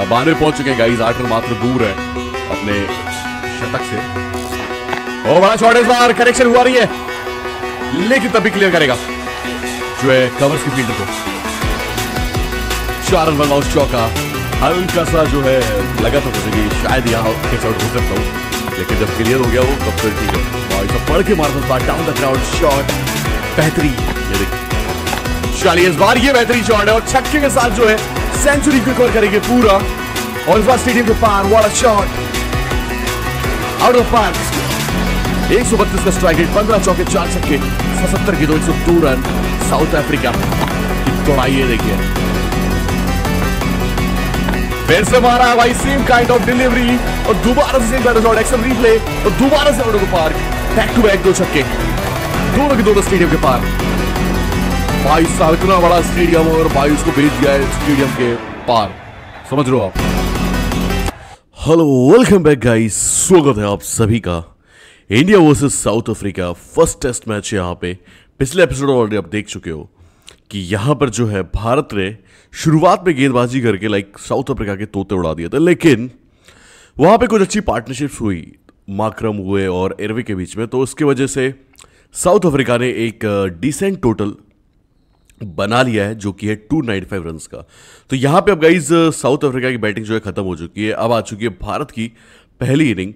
बानवे पहुँच चुके हैं गाइस आठ रन मात्र दूर है अपने शतक से। ओ, बड़ा शॉट इस बार करेक्शन हुआ रही है। लेकिन तभी क्लियर करेगा। जो है कवर्स की फ़ील्ड को। चार रन वन आउट चौका हल्का सा जो है, लगा था मुझे कि शायद यहाँ हो सकता हूँ। लेकिन जब क्लियर हो गया वो, तब फिर ठीक है। पढ़ के मारता था डाउन द ग्राउंड शॉट बेहतरीन ये देखिए चलिए, इस बार ये बेहतरीन शॉट है और छक्के के साथ जो है सेंचुरी को करेंगे पूरा और इस बार स्टेडियम के पार वाला शॉट आउट ऑफ़ पार्क एक सौ बत्तीस का स्ट्राइक रेट पंद्रह चौके चार छक्के सतहत्तर के दो एक सौ दो रन साउथ अफ्रीका की देखिए फिर से मारा भाई सेम काइंड ऑफ़ डिलीवरी और दोबारा से सेम शॉट एक्शन रीप्ले और दोबारा से out of park back to back दो छक्के दोनों के दोनों स्टेडियम के पार भाई साहब इतना बड़ा स्टेडियम और भाई उसको भेज दिया है स्टेडियम के पार। समझ हो आप? हेलो वेलकम बैक गाइस स्वागत है आप सभी का। India versus South Africa first test match है यहाँ पे। पिछले एपिसोड ऑलरेडी आप देख चुके हो कि यहाँ पर जो है भारत ने शुरुआत में गेंदबाजी करके लाइक साउथ अफ्रीका के तोते उड़ा दिए थे। लेकिन वहाँ पे कुछ अच्छी पार्टनरशिप्स हुई। माक्रम हुए और एरवे के बीच में। तो उसकी वजह से साउथ अफ्रीका ने एक डिसेंट टोटल बना लिया है, जो कि है टू नाइन्टी फाइव रन का। तो यहाँ पे अब गाइज़ साउथ अफ्रीका की बैटिंग जो है खत्म हो चुकी है, अब आ चुकी है भारत की पहली इनिंग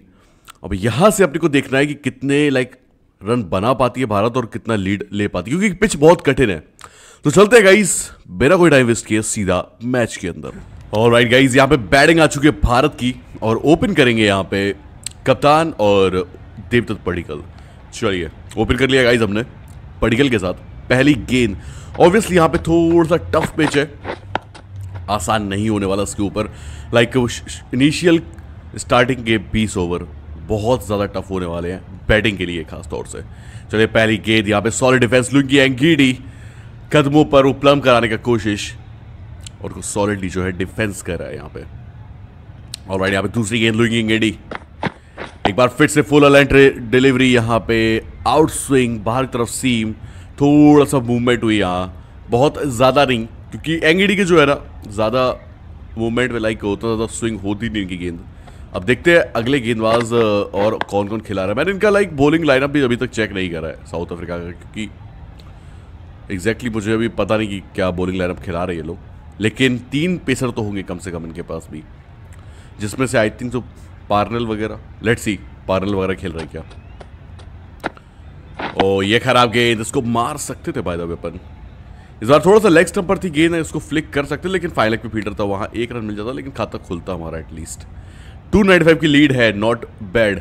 अब यहाँ से अपने को देखना है कि कितने लाइक रन बना पाती है भारत और कितना लीड ले पाती है, क्योंकि पिच बहुत कठिन है। तो चलते हैं गाइज़ बिना कोई टाइम वेस्ट किए सीधा मैच के अंदर। और राइट गाइज़ यहाँ पे बैटिंग आ चुकी है भारत की, और ओपन करेंगे यहाँ पे कप्तान और देवदत्त पडिकल। चलिए ओपन कर लिया गाइज़ हमने पडिकल के साथ, पहली गेंद ऑब्वियसली यहाँ पे थोड़ा सा टफ पिच है। आसान नहीं होने वाला इसके ऊपर। लाइक इनिशियल स्टार्टिंग के 20 ओवर बहुत ज़्यादा टफ होने वाले हैं बैटिंग के लिए खास तौर से। चलिए, पहली गेंद यहाँ पे सॉलिड डिफेंस लुंगी एंगीडी कदमों पर उपलम कराने का कोशिश। और कुछ सॉलिडली जो है डिफेंस कर रहा है यहाँ पे। और राइट यहाँ पे दूसरी गेंद लुंगी एंगीडी एक बार फिर से फुल अलेंट डिलीवरी यहाँ पे। आउट स्विंग बाहर की तरफ़ सीम थोड़ा सा मूवमेंट हुई यहाँ। बहुत ज़्यादा नहीं, क्योंकि एंगीडी के जो है ना, ज़्यादा मूवमेंट में लाइक होता ज़्यादा स्विंग होती नहीं इनकी गेंद। अब देखते हैं अगले गेंदबाज और कौन कौन खिला रहा है। मैंने इनका लाइक बॉलिंग लाइनअप भी अभी तक चेक नहीं करा है साउथ अफ्रीका का, क्योंकि एग्जैक्टली exactly मुझे अभी पता नहीं कि क्या बॉलिंग लाइनअप खिला रहे ये लोग। लेकिन तीन पेसर तो होंगे कम से कम इनके पास भी, जिसमें से आई थिंक तो पार्नल वगैरह। लेट्स सी पार्नल वगैरह खेल रहे क्या? ओ, ये खराब गेंद, इसको मार सकते थे बाय द वेपन इस बार थोड़ा सा लेग स्टम्प पर थी गेंद है इसको फ्लिक कर सकते लेकिन फाइव लेग पे फील्डर था वहाँ एक रन मिल जाता लेकिन खाता खुलता हमारा at least two ninety five की लीड है नॉट बैड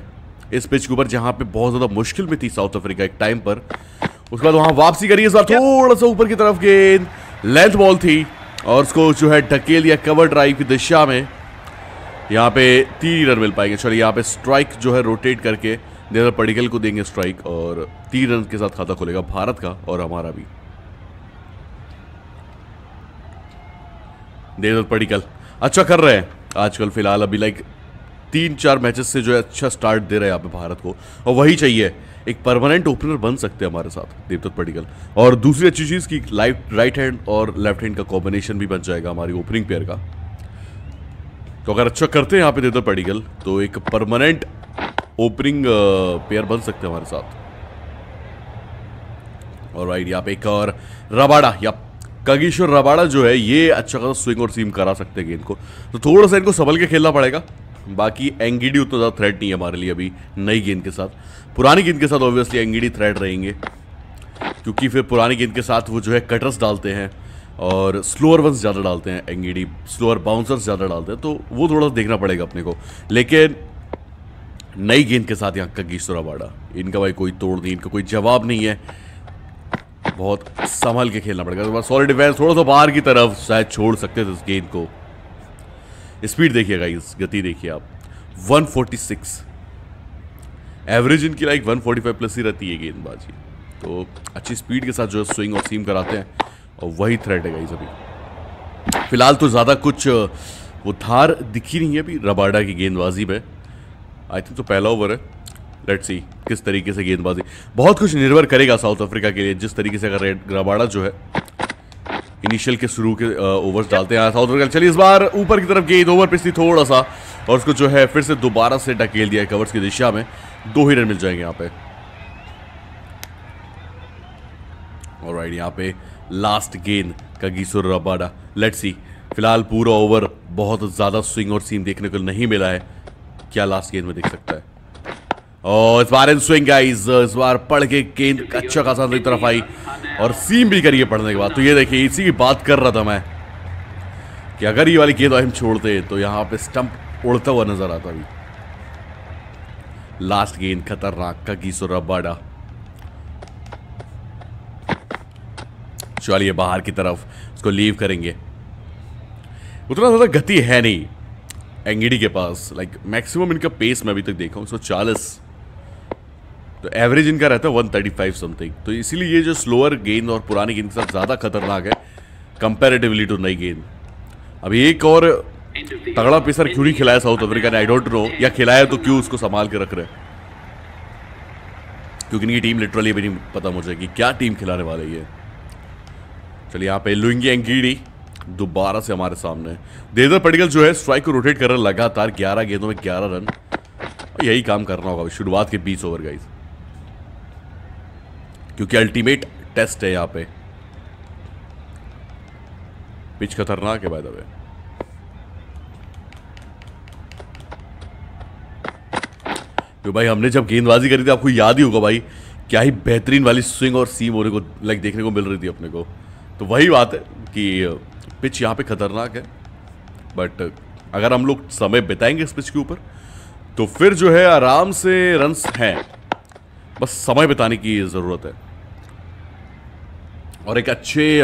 इस पिच के ऊपर जहाँ पे बहुत ज़्यादा मुश्किल में थी साउथ अफ्रीका एक टाइम पर. उसके बाद वहाँ वापसी करी इस बार थोड़ा सा ऊपर की तरफ़ गेंद लेंथ बॉल थी और उसको जो है ढकेल या कवर ड्राइव की दिशा में यहाँ पे तीन रन मिल पाएँगे। चलिए यहाँ पे स्ट्राइक जो है रोटेट करके देवर पडिकल को देंगे स्ट्राइक और तीन रन के साथ खाता खुलेगा भारत का और हमारा भी। देवर पडिकल अच्छा कर रहे हैं। आजकल फ़िलहाल अभी लाइक तीन चार मैचेस से जो है अच्छा स्टार्ट दे रहे हैं यहाँ पे भारत को। और वही चाहिए, एक परमानेंट ओपनर बन सकते हैं हमारे साथ देवदत्त पडिकल। और दूसरी अच्छी चीज़ की लाइट राइट हैंड और लेफ़्ट हैंड का कॉम्बिनेशन भी बन जाएगा हमारी ओपनिंग पेयर का। तो अगर अच्छा करते हैं यहाँ पे देवदत्त पडिकल तो एक परमानेंट ओपनिंग पेयर बन सकते हैं हमारे साथ। और राइट यहाँ पे एक और रबाड़ा, या कगीश्वर रबाड़ा जो है, ये अच्छा खासा स्विंग और सीम करा सकते हैं गेंद को। तो थोड़ा सा इनको संभल के खेलना पड़ेगा। बाकी एंगीडी उतना ज़्यादा थ्रेट नहीं है हमारे लिए अभी नई गेंद के साथ। पुरानी गेंद के साथ ऑब्वियसली एंगीडी थ्रेट रहेंगे। क्योंकि फिर पुरानी गेंद के साथ वो जो है कटर्स डालते हैं और स्लोअर वंस ज़्यादा डालते हैं एंगीडी स्लोअर बाउंसर्स ज़्यादा डालते हैं। तो वो थोड़ा सा देखना पड़ेगा अपने को। लेकिन नई गेंद के साथ यहाँ कगीश्वरा बाड़ा इनका भाई कोई तोड़ नहीं, इनका कोई जवाब नहीं है। बहुत संभल के खेलना पड़ेगा। सॉलिड डिफेंस थोड़ा सा बाहर की तरफ़ शायद छोड़ सकते थे उस गेंद को। स्पीड देखिएगा इस गति देखिए आप। 146 एवरेज इनकी लाइक 145 प्लस ही रहती है गेंदबाजी। तो अच्छी स्पीड के साथ जो है स्विंग और सीम कराते हैं। और वही थ्रेट है गाइज़ अभी। फ़िलहाल तो ज़्यादा कुछ, वो धार दिखी नहीं है अभी रबाडा की गेंदबाजी में। आई थिंक तो पहला ओवर है। लेट सी किस तरीके से गेंदबाजी। बहुत कुछ निर्भर करेगा साउथ अफ्रीका के लिए, जिस तरीके से अगर रेड रबाडा जो है इनिशियल के शुरू के ओवर्स डालते हैं। साउथ अफ्रीका, चलिए इस बार ऊपर की तरफ़ गेंद ओवर पिछली थोड़ा सा और उसको जो है फिर से दोबारा से ढकेल दिया कवर्स की दिशा में। दो ही रन मिल जाएँगे यहाँ पे। और यहाँ पे लास्ट गेंद का गीसुर रबाडा। लेट्स सी फ़िलहाल पूरा ओवर बहुत ज़्यादा स्विंग और सीम देखने को नहीं मिला है। क्या लास्ट गेंद में देख सकता है? और इस बार इन स्विंग गाइस इस बार पढ़ के गेंद अच्छा खासा तरफ़ आई और सीम भी करिए पढ़ने के बाद। तो ये देखिए, इसी की बात कर रहा था मैं कि अगर ये वाली गेंद हम छोड़ते तो यहाँ पे स्टंप उड़ता हुआ नज़र आता भी। लास्ट गेंद, खतरनाक का गीसो रबाडा चलिए, बाहर की तरफ़ उसको लीव करेंगे। उतना ज़्यादा गति है नहीं। एंगीडी के पास लाइक मैक्सिमम इनका पेस मैं अभी तक देखा हूँ सौ चालीस। तो एवरेज इनका रहता है वन थर्टी फाइव समथिंग तो इसीलिए ये जो स्लोअर गेंद और पुरानी गेंद के साथ ज़्यादा खतरनाक है कंपेरेटिवली टू नई गेंद अभी एक और तगड़ा पेसर क्यों नहीं खिलाया साउथ अफ्रीका ने? आई डोंट नो या खिलाया तो क्यों उसको संभाल के रख रहे क्योंकि इनकी टीम लिटरली भी नहीं पता मुझे कि क्या टीम खिलाने वाले ये। चलिए, यहाँ पे लुंगी एंगीडी दोबारा से हमारे सामने देदर पटिकल जो है स्ट्राइक को रोटेट कर रहा लगातार 11 गेंदों में 11 रन। यही काम करना होगा शुरुआत के 20 ओवर गाइस क्योंकि अल्टीमेट टेस्ट है यहाँ पे। पिच खतरनाक है बाय द वे तो भाई, हमने जब गेंदबाजी करी थी, आपको याद ही होगा भाई, क्या ही बेहतरीन वाली स्विंग और सीम होने को लाइक देखने को मिल रही थी अपने को। तो वही बात है कि पिच यहाँ पे खतरनाक है। बट अगर हम लोग समय बिताएँगे इस पिच के ऊपर तो फिर जो है आराम से रन्स हैं। बस समय बिताने की ज़रूरत है। और एक अच्छे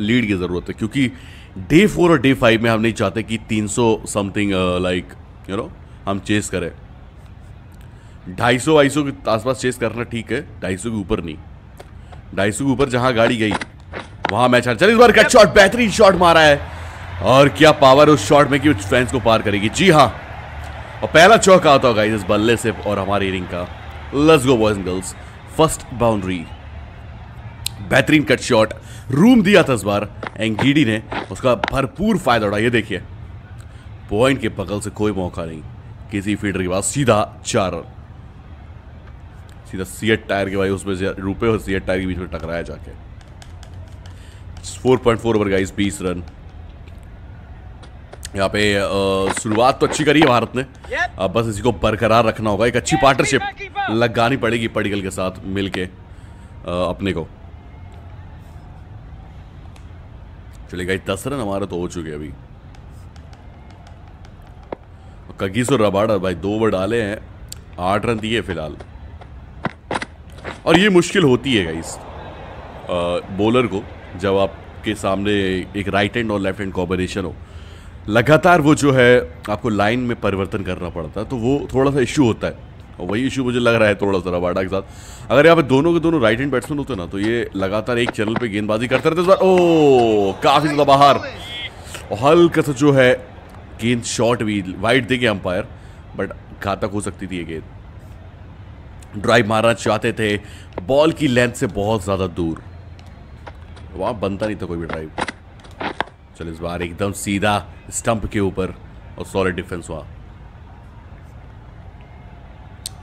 लीड की ज़रूरत है, क्योंकि डे फोर और डे फाइव में हम नहीं चाहते कि 300 समथिंग लाइक यू नो हम चेस करें। ढाई सौ वाई सौ के आसपास चेस करना ठीक है, ढाई सौ के ऊपर नहीं। ढाई सौ के ऊपर जहाँ गाड़ी गई, वहाँ मैच हार। चल इस बार कट शॉट बेहतरीन शॉट मारा है। और क्या पावर उस शॉट में कि उस फैंस को पार करेगी। जी हाँ। और पहला चौका आता होगा इस बल्ले से और हमारे इनिंग का। Let's go boys and girls first boundary बेहतरीन कट शॉट रूम दिया था इस बार एंगीडी ने उसका भरपूर फ़ायदा उठा ये देखिए पॉइंट के बगल से कोई मौका नहीं किसी फील्डर के पास सीधा चार रन। सीधा सीएट टायर के भाई उसमें रुपए और सीएट टायर के बीच में टकराया जाके। 4.4 ओवर गाइस 20 रन। यहाँ पे शुरुआत तो अच्छी करी है भारत ने। अब बस इसी को बरकरार रखना होगा एक अच्छी पार्टनरशिप लगानी पड़ेगी पडिकल के साथ मिलके अपने को। चलिए गाइस दस रन हमारा तो हो चुके अभी। कगीस और रबाडा भाई, दो ओवर डाले हैं। आठ रन दिए फ़िलहाल। और ये मुश्किल होती है गाइस बॉलर को, जब आपके सामने एक राइट हैंड और लेफ़्ट हैंड कॉम्बिनेशन हो। लगातार वो जो है आपको लाइन में परिवर्तन करना पड़ता है तो वो थोड़ा सा इश्यू होता है। और वही इशू मुझे लग रहा है थोड़ा सा रबाडा के साथ। अगर यहाँ पे दोनों के दोनों राइट हैंड बैट्समैन होते ना तो ये लगातार एक चैनल पे गेंदबाजी करते रहते इस बार। ओ काफ़ी ज़्यादा बाहर। और हल्का सा जो है, गेंद शॉट भी वाइट देंगे अंपायर बट घातक हो सकती थी ये गेंद। ड्राइव मारना चाहते थे बॉल की लेंथ से बहुत ज़्यादा दूर। वहाँ बनता नहीं था कोई भी ड्राइव चलो इस बार एकदम सीधा स्टंप के ऊपर और सॉलिड डिफेंस हुआ।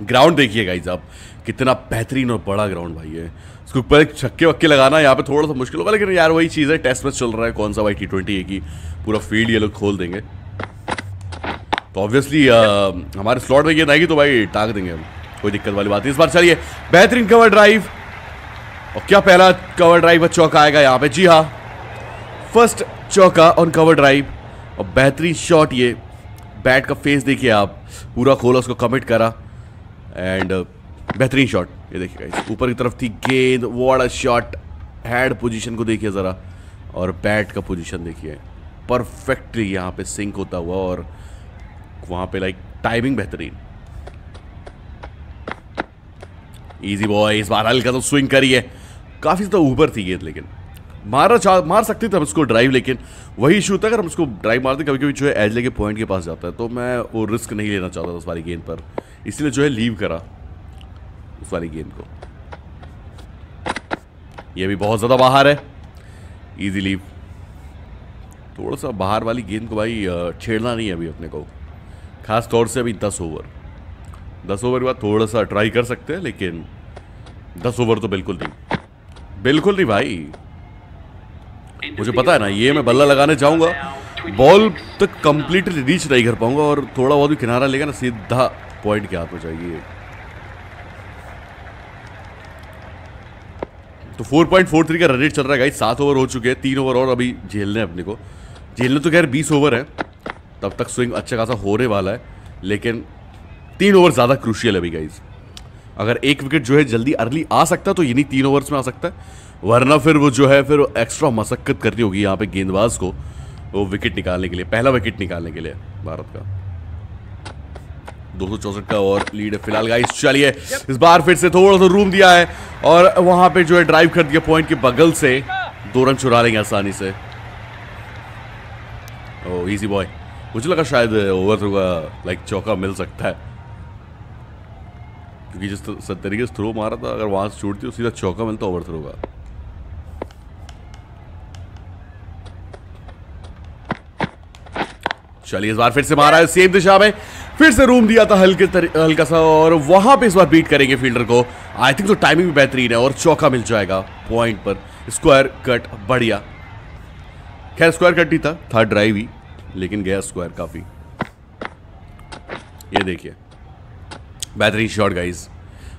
ग्राउंड देखिए गाइज़ आप। कितना बेहतरीन और बड़ा ग्राउंड भाई है। उसके ऊपर एक छक्के वक्के लगाना, यहाँ पे थोड़ा सा मुश्किल होगा, लेकिन यार वही चीज़ है टेस्ट मैच चल रहा है, कौन सा भाई टी है कि। पूरा फ़ील्ड ये लोग खोल देंगे। तो ऑब्वियसली हमारे स्लॉट में गेंद आएगी तो भाई टाक देंगे हम। कोई दिक्कत वाली बात नहीं। इस बार चलिए, बेहतरीन कवर ड्राइव और क्या पहला कवर ड्राइव और चौका आएगा यहाँ पे? जी हाँ। फ़र्स्ट चौका ऑन कवर ड्राइव और बेहतरीन शॉट ये। बैट का फेस देखिए आप। पूरा खोला, उसको कमिट करा। एंड uh, बेहतरीन शॉट ये देखिए ऊपर की तरफ़ थी गेंद वॉड शॉट हेड पोजीशन को देखिए ज़रा और बैट का पोजीशन देखिए. परफेक्टली यहाँ पे सिंक होता हुआ और वहाँ पे लाइक टाइमिंग बेहतरीन. इजी बॉय इस बार हल्का तो स्विंग करिए. काफ़ी ज़्यादा ऊपर थी गेंद लेकिन. मारा चाह मार सकते थे हम उसको ड्राइव लेकिन वही इशू था अगर हम उसको ड्राइव मारते कभी कभी जो है एज लेके पॉइंट के पास जाता है तो मैं वो रिस्क नहीं लेना चाहता था उस वाली गेंद पर. इसलिए जो है लीव करा उस वाली गेंद को। ये भी बहुत ज़्यादा बाहर है। इजी लीव थोड़ा सा बाहर वाली गेंद को भाई छेड़ना नहीं है अभी अपने को। खास तौर से अभी दस ओवर दस ओवर के बाद थोड़ा सा ट्राई कर सकते हैं, लेकिन दस ओवर तो बिल्कुल नहीं। बिल्कुल नहीं भाई। मुझे पता है ना, ये मैं बल्ला लगाने जाऊँगा। बॉल तक कंप्लीटली रीच नहीं कर पाऊँगा और थोड़ा बहुत भी किनारा लेगा ना, सीधा पॉइंट के हाथ में जाएगी तो 4.43 का रन रेट चल रहा है गाइस सात ओवर हो चुके हैं, तीन ओवर और अभी झेलने अपने को। झेलने तो खैर 20 ओवर है, तब तक स्विंग अच्छा खासा होने वाला है, लेकिन तीन ओवर ज़्यादा क्रूशियल है अभी गाइज़ अगर एक विकेट जो है जल्दी अर्ली आ सकता है तो यही तीन ओवर्स में आ सकता है, वरना फिर वो जो है, फिर एक्स्ट्रा मशक्कत करनी होगी यहाँ पे गेंदबाज को, वो विकेट निकालने के लिए, पहला विकेट निकालने के लिए, भारत का। दो का और लीड है फ़िलहाल गाइस चलिए, इस बार फिर से थोड़ा सा रूम दिया है और वहाँ पे जो है ड्राइव कर दिया पॉइंट के बगल से। दो रन चुरा लेंगे आसानी से। ओ इजी बॉय मुझे लगा शायद ओवर थ्रो का लाइक चौका मिल सकता है। क्योंकि जिस तरीके से थ्रो मारा था, अगर वहाँ से छूटती तो सीधा चौका मिलता ओवर थ्रो का। चलिए इस बार फिर से मारा है सेम दिशा में फिर से रूम दिया था हल्के हल्का सा और वहाँ पे इस बार बीट करेंगे फील्डर को। आई थिंक तो टाइमिंग भी बेहतरीन है और चौका मिल जाएगा पॉइंट पर। स्क्वायर कट बढ़िया। खैर स्क्वायर कट ही था था ड्राइव ही, लेकिन गया स्क्वायर काफ़ी। ये देखिए। बेहतरीन शॉट गाइज़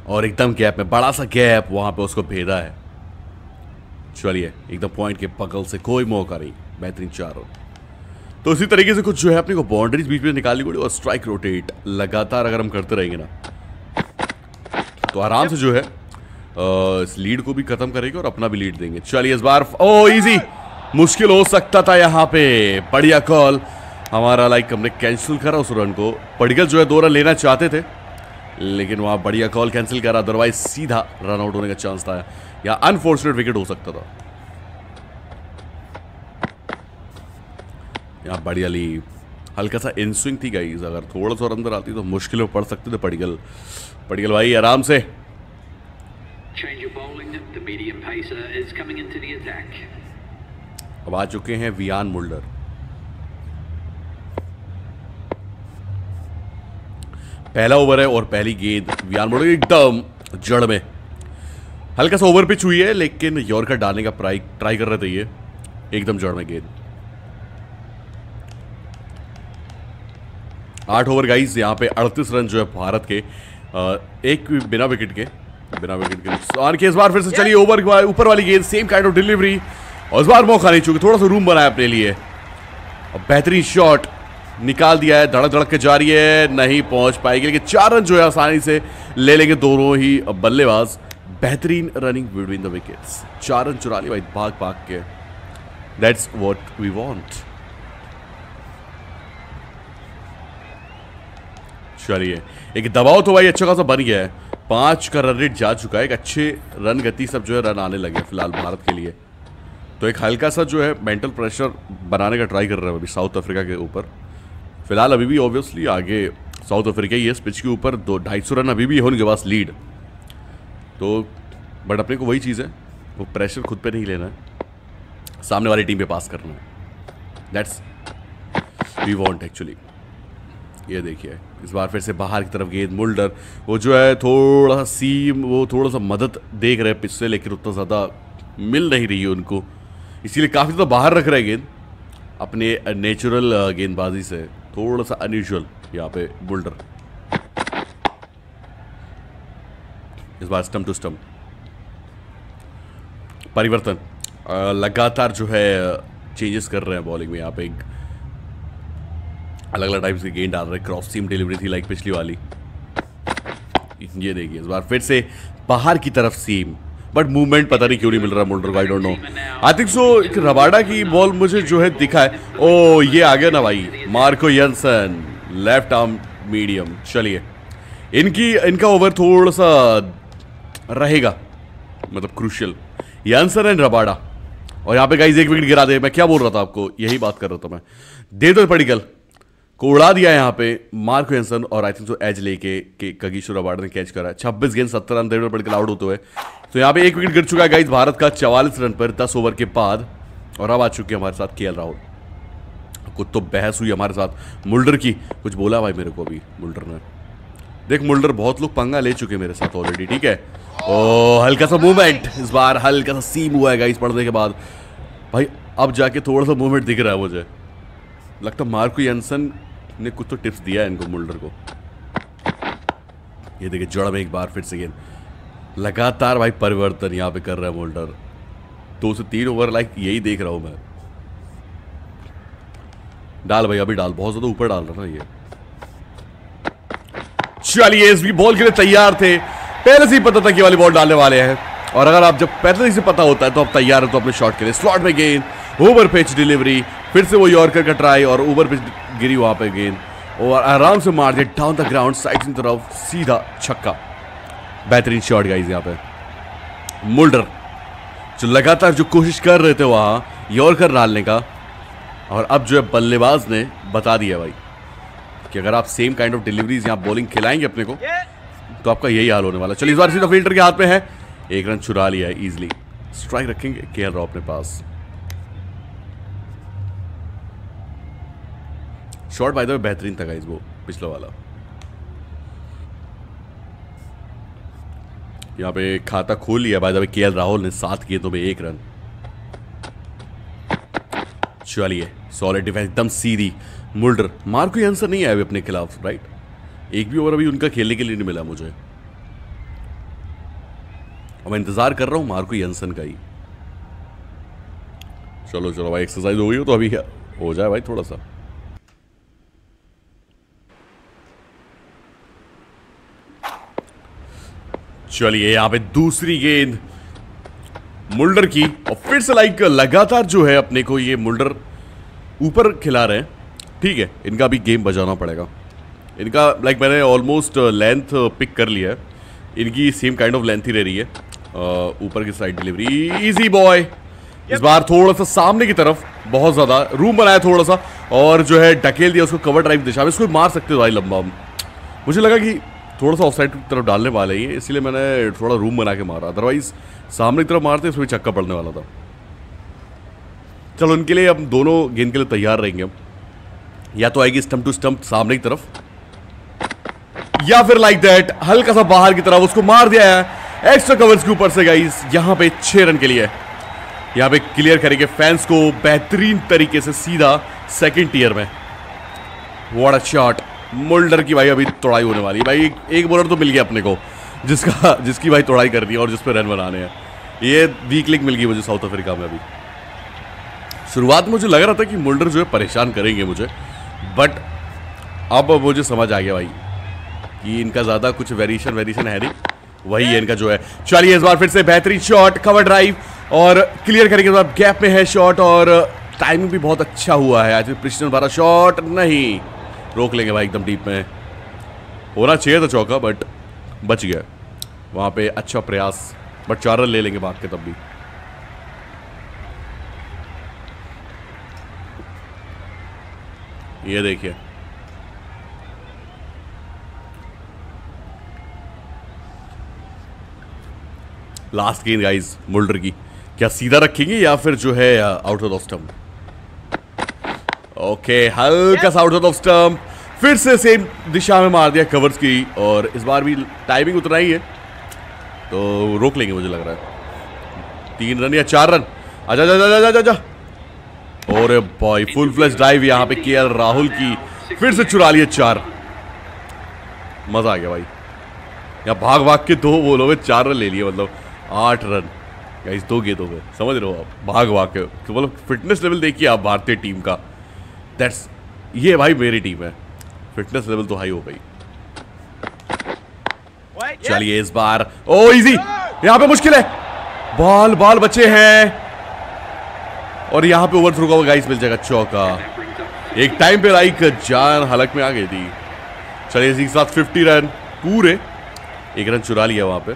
और एकदम गैप में, बड़ा सा गैप वहाँ पे उसको भेदा है। चलिए, एकदम पॉइंट के पकल से कोई मौका नहीं। बेहतरीन चार। तो इसी तरीके से कुछ जो है अपने को बाउंड्रीज बीच में निकालनी पड़ी और स्ट्राइक रोटेट लगातार अगर हम करते रहेंगे ना तो आराम से जो है इस लीड को भी खत्म करेंगे और अपना भी लीड देंगे। चलिए इस बार, ओ इजी मुश्किल हो सकता था यहाँ पे। बढ़िया कॉल हमारा लाइक हमने कैंसिल करा उस रन को। पडिकल जो है दो रन लेना चाहते थे, लेकिन वहाँ बढ़िया कॉल कैंसिल करा। अदरवाइज़ सीधा रन आउट होने का चांस था या अनफॉर्चुनेट विकेट हो सकता था। यहाँ बढ़िया ली। हल्का सा इनस्विंग थी गई अगर थोड़ा सा अंदर आती तो मुश्किल में पड़ सकते थे पडिगल। पडिगल भाई आराम से। अब आ चुके हैं वियान मुल्डर। पहला ओवर है और पहली गेंद वियान मुल्डर एकदम जड़ में। हल्का सा ओवर पिच हुई है लेकिन यॉर्कर डालने का ट्राई कर रहे थे ये। एकदम जड़ में गेंद। आठ ओवर गाइस यहाँ पे अड़तीस रन जो है भारत के एक बिना विकेट के बिना विकेट के नुकसान के इस बार फिर से चलिए ओवर ऊपर वाली गेंद सेम काइंड ऑफ़ डिलीवरी और इस बार मौका नहीं चुके थोड़ा सा रूम बनाया अपने लिए। बेहतरीन शॉट निकाल दिया है धड़क धड़क के जा रही है नहीं पहुँच पाएगी लेकिन चार रन जो है आसानी से ले लेंगे दोनों ही बल्लेबाज। बेहतरीन रनिंग बिटवीन द विकेट्स चार रन चुरा लिए भाई भाग भाग के। दैट्स व्हाट वी वांट चलिए एक दबाव तो भाई अच्छा खासा बन गया है। पाँच का रन रेट जा चुका है। एक अच्छे रन गति सब जो है रन आने लगे फ़िलहाल भारत के लिए। तो एक हल्का सा जो है मेंटल प्रेशर बनाने का ट्राई कर रहे हैं अभी साउथ अफ्रीका के ऊपर। फ़िलहाल अभी भी ऑब्वियसली आगे साउथ अफ्रीका ही इस पिच के ऊपर दो ढाई सौ रन अभी भी है उनके पास लीड तो बट अपने को वही चीज़ है। वो प्रेशर खुद पे नहीं लेना है। सामने वाली टीम पे पास करना है। दैट्स वी वॉन्ट एक्चुअली ये देखिए। इस बार फिर से बाहर की तरफ़ गेंद मुल्डर। वो जो है थोड़ा सा सीम वो थोड़ा सा मदद देख रहे हैं पिछले लेकिन उतना ज़्यादा मिल नहीं रही है उनको। इसीलिए काफ़ी ज़्यादा बाहर रख रहे हैं गेंद। अपने नेचुरल गेंदबाजी से थोड़ा सा अनयूजल यहाँ पे बुल्डर इस बार स्टम्प टू स्टम्प परिवर्तन। लगातार जो है चेंजेस कर रहे हैं बॉलिंग में यहाँ पे अलग अलग टाइप्स की गेंद डाल रहे क्रॉस सीम डिलीवरी थी लाइक पिछली वाली। ये देखिए, इस बार फिर से बाहर की तरफ़ सीम बट मूवमेंट पता नहीं क्यों नहीं मिल रहा Mulder I don't know I think so एक रबाडा की बॉल मुझे जो है दिखा है ओ, ये आ गया ना भाई Marco Jansen left arm medium चलिए, इनकी, इनका ओवर थोड़ा सा रहेगा मतलब क्रूशियल यंसन एंड रबाडा। और यहाँ पे गाइज़ एक विकेट गिरा दे, मैं क्या बोल रहा था आपको? यही बात कर रहा था मैं। दे दो पड़िकल को उड़ा दिया यहाँ पे मार्क हेंसन और आई थिंक सो एज लेके के कगीश्वर अवार्ड ने कैच करा है। छब्बीस गेंद, सत्तर रन देवर पड़ आउट होते हुए। तो यहाँ पे एक विकेट गिर चुका है गाइस भारत का चवालीस रन पर दस ओवर के बाद। और अब आ चुके हमारे साथ के राहुल। कुछ तो बहस हुई हमारे साथ मुल्डर की। कुछ बोला भाई मेरे को अभी मुल्डर ने। देख, मुल्डर बहुत लोग पंगा ले चुके मेरे साथ ऑलरेडी ठीक है? ओ हल्का सा मूवमेंट इस बार, हल्का सा सीम हुआ है इस पढ़ने के बाद। भाई, अब जाके थोड़ा सा मूवमेंट दिख रहा है मुझे। लगता मार्को यंसन ने कुछ तो टिप्स दिया है इनको मुल्डर को। ये देखिए जड़ में एक बार फिर से गेंद लगातार भाई परिवर्तन यहाँ पे कर रहा है मोल्डर। दो से तीन ओवर लाइक यही देख रहा हूँ मैं। डाल भाई, अभी डाल। बहुत ज़्यादा ऊपर डाल रहा ना ये। चलिए, इस भी बॉल के लिए तैयार थे। पहले से ही पता था कि वाली बॉल डालने वाले हैं। और अगर आप जब पहले से पता होता है तो आप तैयार हो तो अपने शॉट के लिए। स्लॉट में गेंद ओवर पिच डिलीवरी फिर से वो यॉर्कर का ट्राई और ओवर पिच गिरी वहाँ पे गेंद। और आराम से मार दिया डाउन द ग्राउंड साइड की तरफ़, सीधा छक्का। बेहतरीन शॉट गाइज़ यहाँ पे। मुल्डर जो लगातार जो कोशिश कर रहे थे वहाँ यॉर्कर डालने का। और अब जो है बल्लेबाज ने बता दिया भाई, कि अगर आप सेम काइंड ऑफ़ डिलीवरीज यहाँ बॉलिंग खिलाएँगे अपने को तो आपका यही हाल होने वाला चलिए इस बार सीधा फील्डर के हाथ में है। एक रन चुरा लिया है इजिली स्ट्राइक रखेंगे के अपने पास। शॉट बाय द बेहतरीन था गाइस वो, पिछला वाला। यहाँ पे खाता खोल लिया by the K L Rahul ने सात गेंदों में एक रन। चलिए सॉलिड डिफेंस एकदम सीधी। मुल्डर, मार्को आंसर नहीं आया अभी अपने खिलाफ राइट एक भी ओवर अभी उनका खेलने के लिए नहीं मिला मुझे। अब मैं इंतज़ार कर रहा हूँ मार्को यंसन का ही। चलो चलो भाई एक्सरसाइज हो गई हो तो अभी हो जाए भाई थोड़ा सा। चलिए यहाँ पे दूसरी गेंद। मुल्डर की और फिर से लाइक लगातार जो है अपने को ये मुल्डर ऊपर खिला रहे हैं। ठीक है इनका भी गेम बजाना पड़ेगा। इनका लाइक मैंने ऑलमोस्ट लेंथ पिक कर लिया है। इनकी सेम काइंड ऑफ़ लेंथ ही रह रही है। ऊपर की साइड डिलीवरी इजी बॉय इस बार थोड़ा सा सामने की तरफ़ बहुत ज़्यादा रूम बनाया थोड़ा सा और जो है ढकेल दिया उसको कवर ड्राइव दिशा में इसको मार सकते हो भाई लंबा। मुझे लगा कि थोड़ा सा ऑफ़ साइड की तरफ़ डालने वाले ही इसलिए मैंने थोड़ा रूम बना के मारा। अदरवाइज़ सामने की तरफ़ मारते उसमें चक्का पड़ने वाला था। चलो उनके लिए हम दोनों गेंद के लिए तैयार रहेंगे हम। या तो आएगी स्टम्प टू स्टम्प सामने की तरफ़, या फिर लाइक दैट हल्का सा बाहर की तरफ़, उसको मार दिया है। एक्स्ट्रा कवर्स के ऊपर से गाइस यहाँ पे छह रन के लिए। यहाँ पे क्लियर करेंगे फैंस को बेहतरीन तरीके से सीधा सेकंड टीयर में। वॉट अ शॉट मोल्डर की भाई अभी तोड़ाई होने वाली भाई, एक बॉलर तो मिल गया अपने को, जिसका, जिसकी भाई तोड़ाई कर दी और जिस पर रन बनाने हैं। ये वीक लिंक मिल गई मुझे साउथ अफ्रीका में अभी। शुरुआत में मुझे लग रहा था कि मोल्डर जो है परेशान करेंगे मुझे बट अब मुझे समझ आ गया भाई कि इनका ज़्यादा कुछ वेरिएशन वेरिएशन है नहीं। वही है इनका जो है। चलिए, इस बार फिर से बेहतरीन शॉट कवर ड्राइव और क्लियर करेंगे गैप में है शॉट और टाइमिंग भी बहुत अच्छा हुआ है। आज प्रिशन बारह शॉट नहीं। रोक लेंगे भाई एकदम डीप में। होना चाहिए था चौका बट बच गया। वहाँ पे अच्छा प्रयास बट चार रन ले लेंगे भाग के तब भी। ये देखिए। लास्ट गेंद गाइस मुल्डर की। क्या सीधा रखेंगे या फिर जो है out of the stump okay हल्का सा आउट ऑफ़ स्टम्प फिर से सेम दिशा में मार दिया कवर्स की और इस बार भी टाइमिंग उतना ही है। तो रोक लेंगे मुझे लग रहा है। तीन रन या चार रन। आजा जा जा जा जा जा और बॉय फुल फ्लैश ड्राइव यहाँ पे के राहुल की। फिर से चुरा लिए चार। मज़ा आ गया भाई। यहाँ भाग भाग के दो बोलो में चार रन ले लिए मतलब आठ रन। गाइस दो गेंदों में। समझ रहे हो आप? भाग भाग के। तो मतलब फिटनेस लेवल देखिए आप भारतीय टीम का। दैट्स ये भाई मेरी टीम है। फिटनेस लेवल तो हाई हो गई। चलिए इस बार। ओ इजी यहाँ पे मुश्किल है। बॉल बॉल बचे हैं। और यहाँ पे ओवर थ्रू का गाइस मिल जाएगा चौका। एक टाइम पे लाइक जान हलक में आ गई थी। चलिए इसी के साथ 50 रन पूरे। एक रन चुरा लिया वहाँ पे।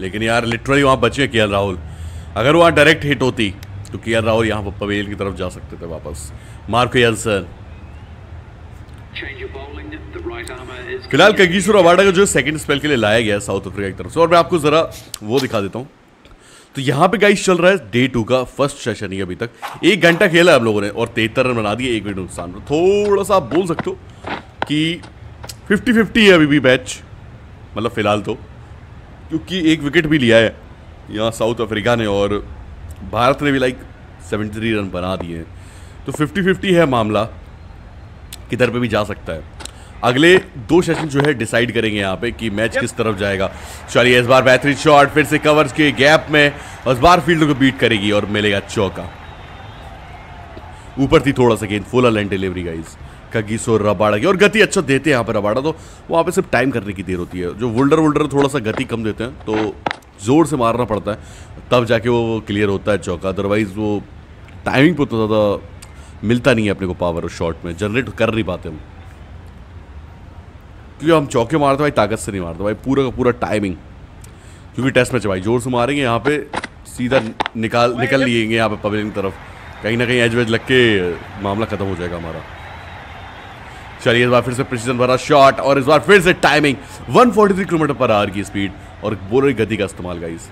लेकिन यार लिटरली वहाँ बचे के राहुल अगर वहाँ डायरेक्ट हिट होती तो के राहुल यहाँ पर पवेल की तरफ़ जा सकते थे वापस। मार्को यंसन फ़िलहाल कगीश्वर अवार्डा का जो सेकंड स्पेल के लिए लाया गया है साउथ अफ्रीका की तरफ़ से, और मैं आपको जरा वो दिखा देता हूँ। तो यहाँ पे गाइस चल रहा है डे टू का फ़र्स्ट सेशन ही अभी तक। एक घंटा खेला है हम लोगों ने, और तेहत्तर रन बना दिए, एक मिनट नुकसान। थोड़ा सा आप बोल सकते हो कि फिफ्टी फिफ्टी है अभी भी मैच मतलब फ़िलहाल तो। क्योंकि एक विकेट भी लिया है। यहाँ साउथ अफ्रीका ने और भारत ने भी लाइक सेवेंटी थ्री रन बना दिए हैं। तो फिफ्टी फिफ्टी है मामला। किधर पे भी जा सकता है। अगले दो सेशन जो है डिसाइड करेंगे यहाँ पे कि मैच किस तरफ़ जाएगा। चलिए इस बार बेहतरीन शॉट फिर से कवर्स के गैप में इस बार फ़ील्ड को बीट करेगी और मिलेगा चौका। ऊपर थी थोड़ा सा गेंद full line delivery guys Kagiso Rabada की। और गति अच्छा देते हैं यहाँ पर रबाड़ा तो वहाँ पे सिर्फ़ टाइम करने की देर होती है। जो वुल्डर वुल्डर थोड़ा सा गति कम देते हैं तो ज़ोर से मारना पड़ता है। तब जाके वो क्लियर होता है चौका। अदरवाइज़ वो टाइमिंग पर उतना ज़्यादा मिलता नहीं है अपने को पावर शॉट में। जनरेट कर नहीं पाते हम। क्योंकि हम चौके मारते भाई ताकत से नहीं मारते। भाई पूरा का पूरा टाइमिंग क्योंकि टेस्ट मैच भाई ज़ोर से मारेंगे यहाँ पे सीधा निकाल निकल लिएँगे यहाँ पे पवेलियन की तरफ़। कहीं ना कहीं एज वेज लग के मामला खत्म हो जाएगा हमारा। चलिए इस बार फिर से प्रिसीजन भरा शॉट और इस बार फिर से टाइमिंग 143 किलोमीटर पर आर की स्पीड और बोर गति का इस्तेमाल गाइस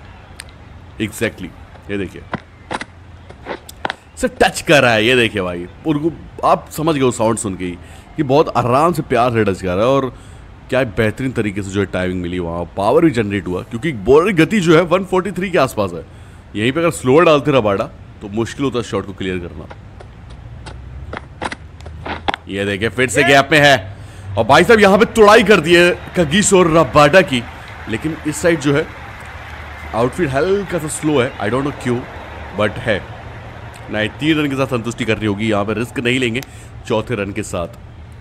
एग्जैक्टली exactly. ये देखिए। से टच कर रहा है, ये देखिए भाई। उनको आप समझ गए साउंड सुन के कि बहुत आराम से प्यार से टच कर रहा है और क्या बेहतरीन तरीके से जो है टाइमिंग मिली वहाँ। पावर भी जनरेट हुआ, क्योंकि बॉलर गति जो है 143 के आसपास है। यहीं पे अगर स्लोअर डालते रहा बाड़ा तो मुश्किल होता है शॉट को क्लियर करना। ये देखिए फिर से गैप में है। और भाई साहब यहाँ पे तुड़ाई कर दी है कगीस और रबाडा की। लेकिन इस साइड जो है आउटफील्ड हल्का सा स्लो है। आई डोंट नो क्यों बट है। नहीं तीन रन के साथ संतुष्टि करनी होगी। यहाँ पे रिस्क नहीं लेंगे चौथे रन के साथ।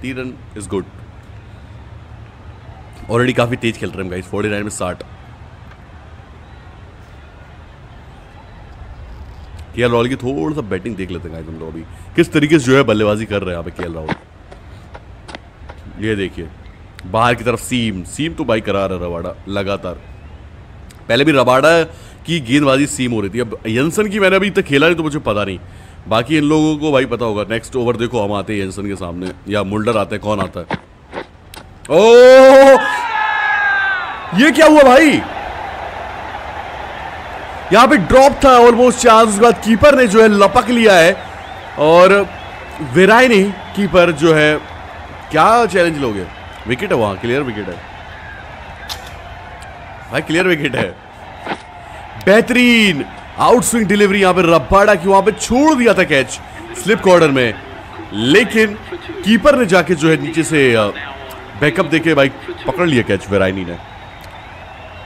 तीन रन इज़ गुड ऑलरेडी काफ़ी तेज खेल रहे हैं गाइस फोर्टी नाइन में साठ। के एल राहुल की थोड़ा सा बैटिंग देख लेते हैं हम लोग अभी। किस तरीके से जो है बल्लेबाजी कर रहे हैं के राहुल ये देखिए, बाहर की तरफ़ सीम सीम तो भाई करा रहा रवाड़ा लगातार। पहले भी रबाड़ा की गेंदबाजी सीम हो रही थी। अब यंसन की मैंने अभी तक खेला नहीं तो मुझे पता नहीं। बाकी इन लोगों को भाई पता होगा नेक्स्ट ओवर देखो हम आते हैं यंसन के सामने। या मुल्डर आते हैं, कौन आता है? ओ ये क्या हुआ भाई? यहाँ पे ड्रॉप था ऑलमोस्ट चांस उसके बाद कीपर ने जो है लपक लिया है। और विराय ने कीपर जो है, क्या चैलेंज लोगे? विकेट है वहाँ क्लियर विकेट है। भाई क्लियर विकेट है। बेहतरीन आउटस्विंग डिलीवरी यहाँ पे रब्बाड़ा की वहाँ पे छोड़ दिया था कैच स्लिप कॉर्डर में। लेकिन कीपर ने जाके जो है नीचे से बैकअप देके भाई पकड़ लिया कैच वेराइनी ने।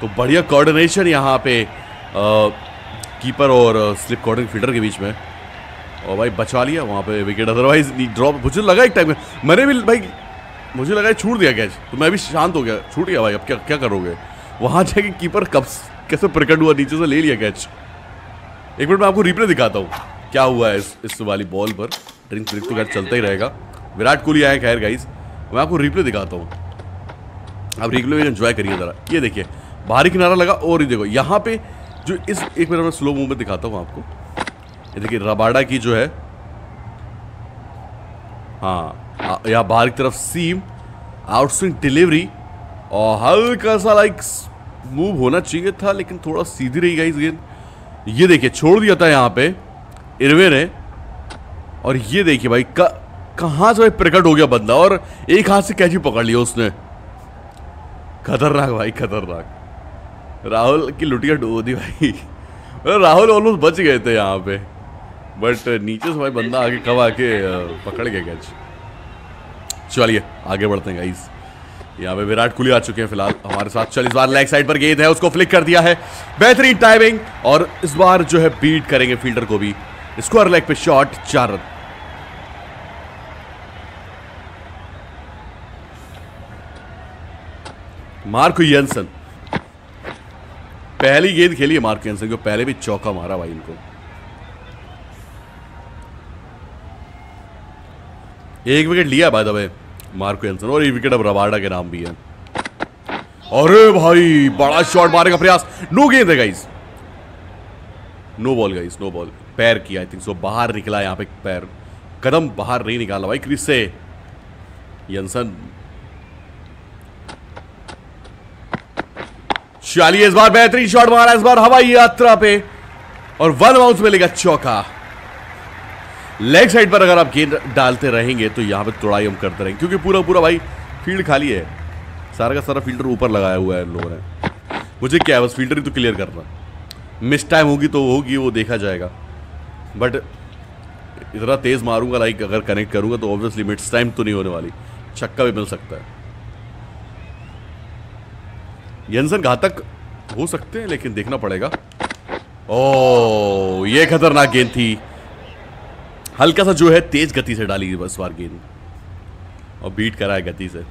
तो बढ़िया कोऑर्डिनेशन यहाँ पे कीपर और स्लिप कॉर्डर फील्डर के बीच में। और भाई बचा लिया वहाँ पे विकेट अदरवाइज़ ड्रॉप मुझे लगा एक टाइम में मैंने भी भाई मुझे लगा छूट दिया कैच तो मैं भी शांत हो गया। छूट गया भाई अब क्या क्या करोगे? वहाँ जाके कीपर कब कैसे प्रकट हुआ? नीचे से ले लिया कैच एक मिनट मैं आपको रिप्ले दिखाता हूँ। क्या हुआ है इस, इस वाली बॉल पर? ड्रिंक ट्रिक तो खैर चलता ही रहेगा। विराट कोहली आए खैर गाइज़ मैं आपको रिप्ले दिखाता हूँ। आप रिप्ले में एंजॉय करिए ज़रा। ये देखिए बाहरी किनारा लगा और ये देखो यहाँ पे जो इस, एक मिनट में स्लो मूवमेंट दिखाता हूँ आपको। ये देखिए, रबाडा की जो है हाँ यहाँ बाहर की तरफ़ सीम आउटस्विंग डिलीवरी और हल्का सा लाइक मूव होना चाहिए था, लेकिन थोड़ा सीधी रही गई गेंद ये देखिए, छोड़ दिया था यहाँ पे इरवे ने। और ये देखिए भाई कहाँ से भाई प्रकट हो गया बंदा? और एक हाथ से कैची पकड़ लिया उसने। खतरनाक भाई, खतरनाक। राहुल की लुटिया डो दी भाई। राहुल ऑलमोस्ट बच गए थे यहाँ पे। बट नीचे से भाई बंदा आगे कब आके पकड़ गया कैच चलिए, आगे बढ़ते हैं गाइस यहाँ पे विराट कोहली आ चुके हैं फ़िलहाल हमारे साथ। चल, इस बार लेग साइड पर गेंद है, उसको फ्लिक कर दिया है। बेहतरीन टाइमिंग और इस बार जो है बीट करेंगे फील्डर को भी। स्क्वायर लेग पे शॉट चार रन। मार्को येंसन पहली गेंद खेली है मार्को येंसन को पहले भी चौका मारा भाई इनको। एक विकेट लिया by the way Marco Jansen और एक विकेट अब रबाडा के नाम भी है। अरे भाई, बड़ा शॉट मारने का प्रयास। नो गेंद है guys no ball guys no ball पैर किया आई थिंक सो बाहर निकला यहाँ पे पैर। कदम बाहर नहीं निकाला भाई क्रिस से। यंसन चलिए इस बार बेहतरीन शॉट मारा, इस बार हवाई यात्रा पे। और वन बाउंस मिलेगा चौका। लेग साइड पर अगर आप गेंद डालते रहेंगे तो यहाँ पे तोड़ाई हम करते रहेंगे। क्योंकि पूरा पूरा भाई फ़ील्ड खाली है। सारा का सारा फील्डर ऊपर लगाया हुआ है इन लोगों ने। मुझे क्या है, बस फील्डर ही तो क्लियर करना। मिस टाइम होगी तो होगी, वो देखा जाएगा। बट इतना तेज मारूँगा लाइक अगर कनेक्ट करूँगा तो ऑब्वियसली मिस टाइम तो नहीं होने वाली। छक्का भी मिल सकता है। यंसन घातक हो सकते हैं, लेकिन देखना पड़ेगा। ओ ये खतरनाक गेंद थी। हल्का सा जो है, तेज गति से डाली बस बार गेंद। और बीट करा है गति से।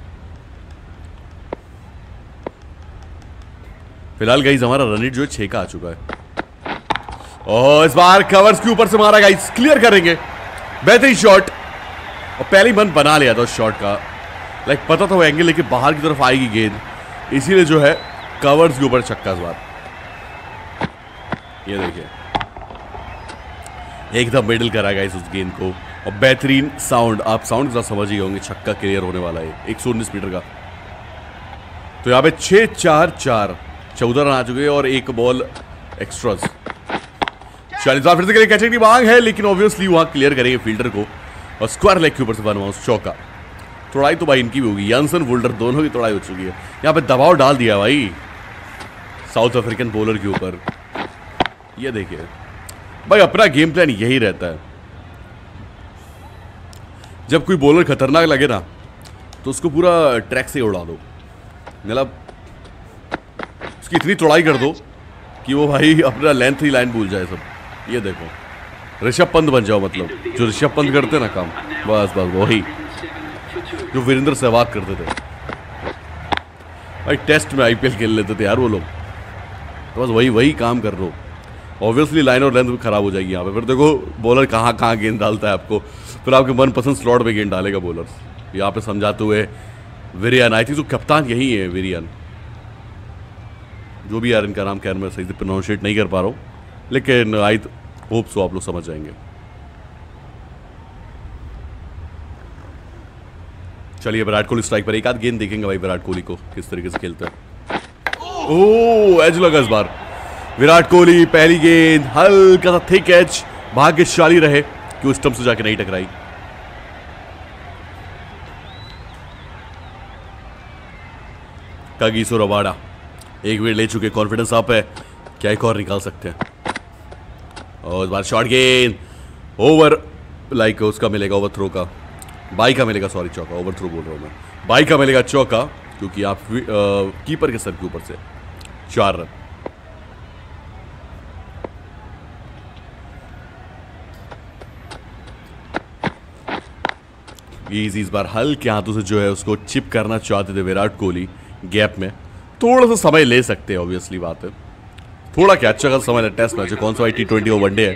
फ़िलहाल गाइज़ हमारा रनिट जो है, छह का आ चुका है। और इस बार कवर्स के ऊपर से मारा गाइज़ क्लियर करेंगे। बेहतरीन शॉट और पहले ही मन बना लिया था उस शॉट का। लाइक पता था वो एंगल लेके बाहर की तरफ़ आएगी गेंद। इसीलिए जो है कवर्स के ऊपर छक्का इस ये देखिए। एकदम मिडिल करा गाइस उस गेंद को। और बेहतरीन साउंड आप साउंड साथ समझ ही होंगे छक्का क्लियर होने वाला है। एक मीटर का। तो यहाँ पे छः चार चार, चौदह रन आ चुके हैं और एक बॉल एक्स्ट्रा चालीस फिर से कैचिंग की मांग है, लेकिन ऑब्वियसली वहाँ क्लियर करेंगे फील्डर को। और स्क्वायर लेग के ऊपर से वन चौका तोड़ाई तो भाई इनकी भी होगी। यानसन वोल्डर दोनों की तोड़ाई हो चुकी है। यहाँ पे दबाव डाल दिया भाई। साउथ अफ्रीकन बॉलर के ऊपर। ये देखिए। भाई, अपना गेम प्लान यही रहता है। जब कोई बॉलर खतरनाक लगे ना तो उसको पूरा ट्रैक से उड़ा दो। मतलब उसकी इतनी तोड़ाई कर दो कि वो भाई अपना लेंथ ही लाइन भूल जाए सब। ये देखो। ऋषभ पंत बन जाओ मतलब। जो ऋषभ पंत करते ना काम। बस बस, वही। जो वीरेंद्र सहवाग करते थे। भाई टेस्ट में आईपीएल खेल लेते थे यार वो लोग। तो बस वही वही काम कर रहे हो। ऑब्वियसली लाइन और लेंथ भी खराब हो जाएगी यहाँ पे। फिर देखो बॉलर कहाँ कहाँ गेंद डालता है आपको। फिर आपके मनपसंद स्लॉट पे गेंद डालेगा बॉलर यहाँ पे समझाते हुए विरियन आई थिंक तो कप्तान यही है विरियन जो भी यार इनका नाम खैर मैं सही से प्रोनाउंशिएट नहीं कर पा रहा हूँ। लेकिन आई होप सो आप लोग समझ जाएँगे। चलिए विराट कोहली स्ट्राइक पर एक आध गेंद देखेंगे भाई विराट कोहली को किस तरीके से खेलते हैं। ओ एज लगा इस बार। विराट कोहली पहली गेंद हल्का सा थिक एज भाग्यशाली रहे कि उस स्टंप से जाके नहीं टकराई। कागीसो रवाड़ा एक विकेट ले चुके कॉन्फिडेंस आप है क्या एक और निकाल सकते हैं। और इस बार शॉर्ट गेंद ओवर लाइक उसका मिलेगा ओवर थ्रो का। बाई का मिलेगा सॉरी चौका ओवर थ्रो बोल रहा हूँ मैं। बाई का मिलेगा चौका, क्योंकि आप कीपर के सर के ऊपर से। चार रन। इस बार हल्के हाथों से जो है उसको चिप करना चाहते थे विराट कोहली गैप में। थोड़ा सा समय ले सकते हैं ऑब्वियसली बात है। थोड़ा क्या अच्छा खासा समय टेस्ट मैच है। कौन सा भाई टी ट्वेंटी वनडे है?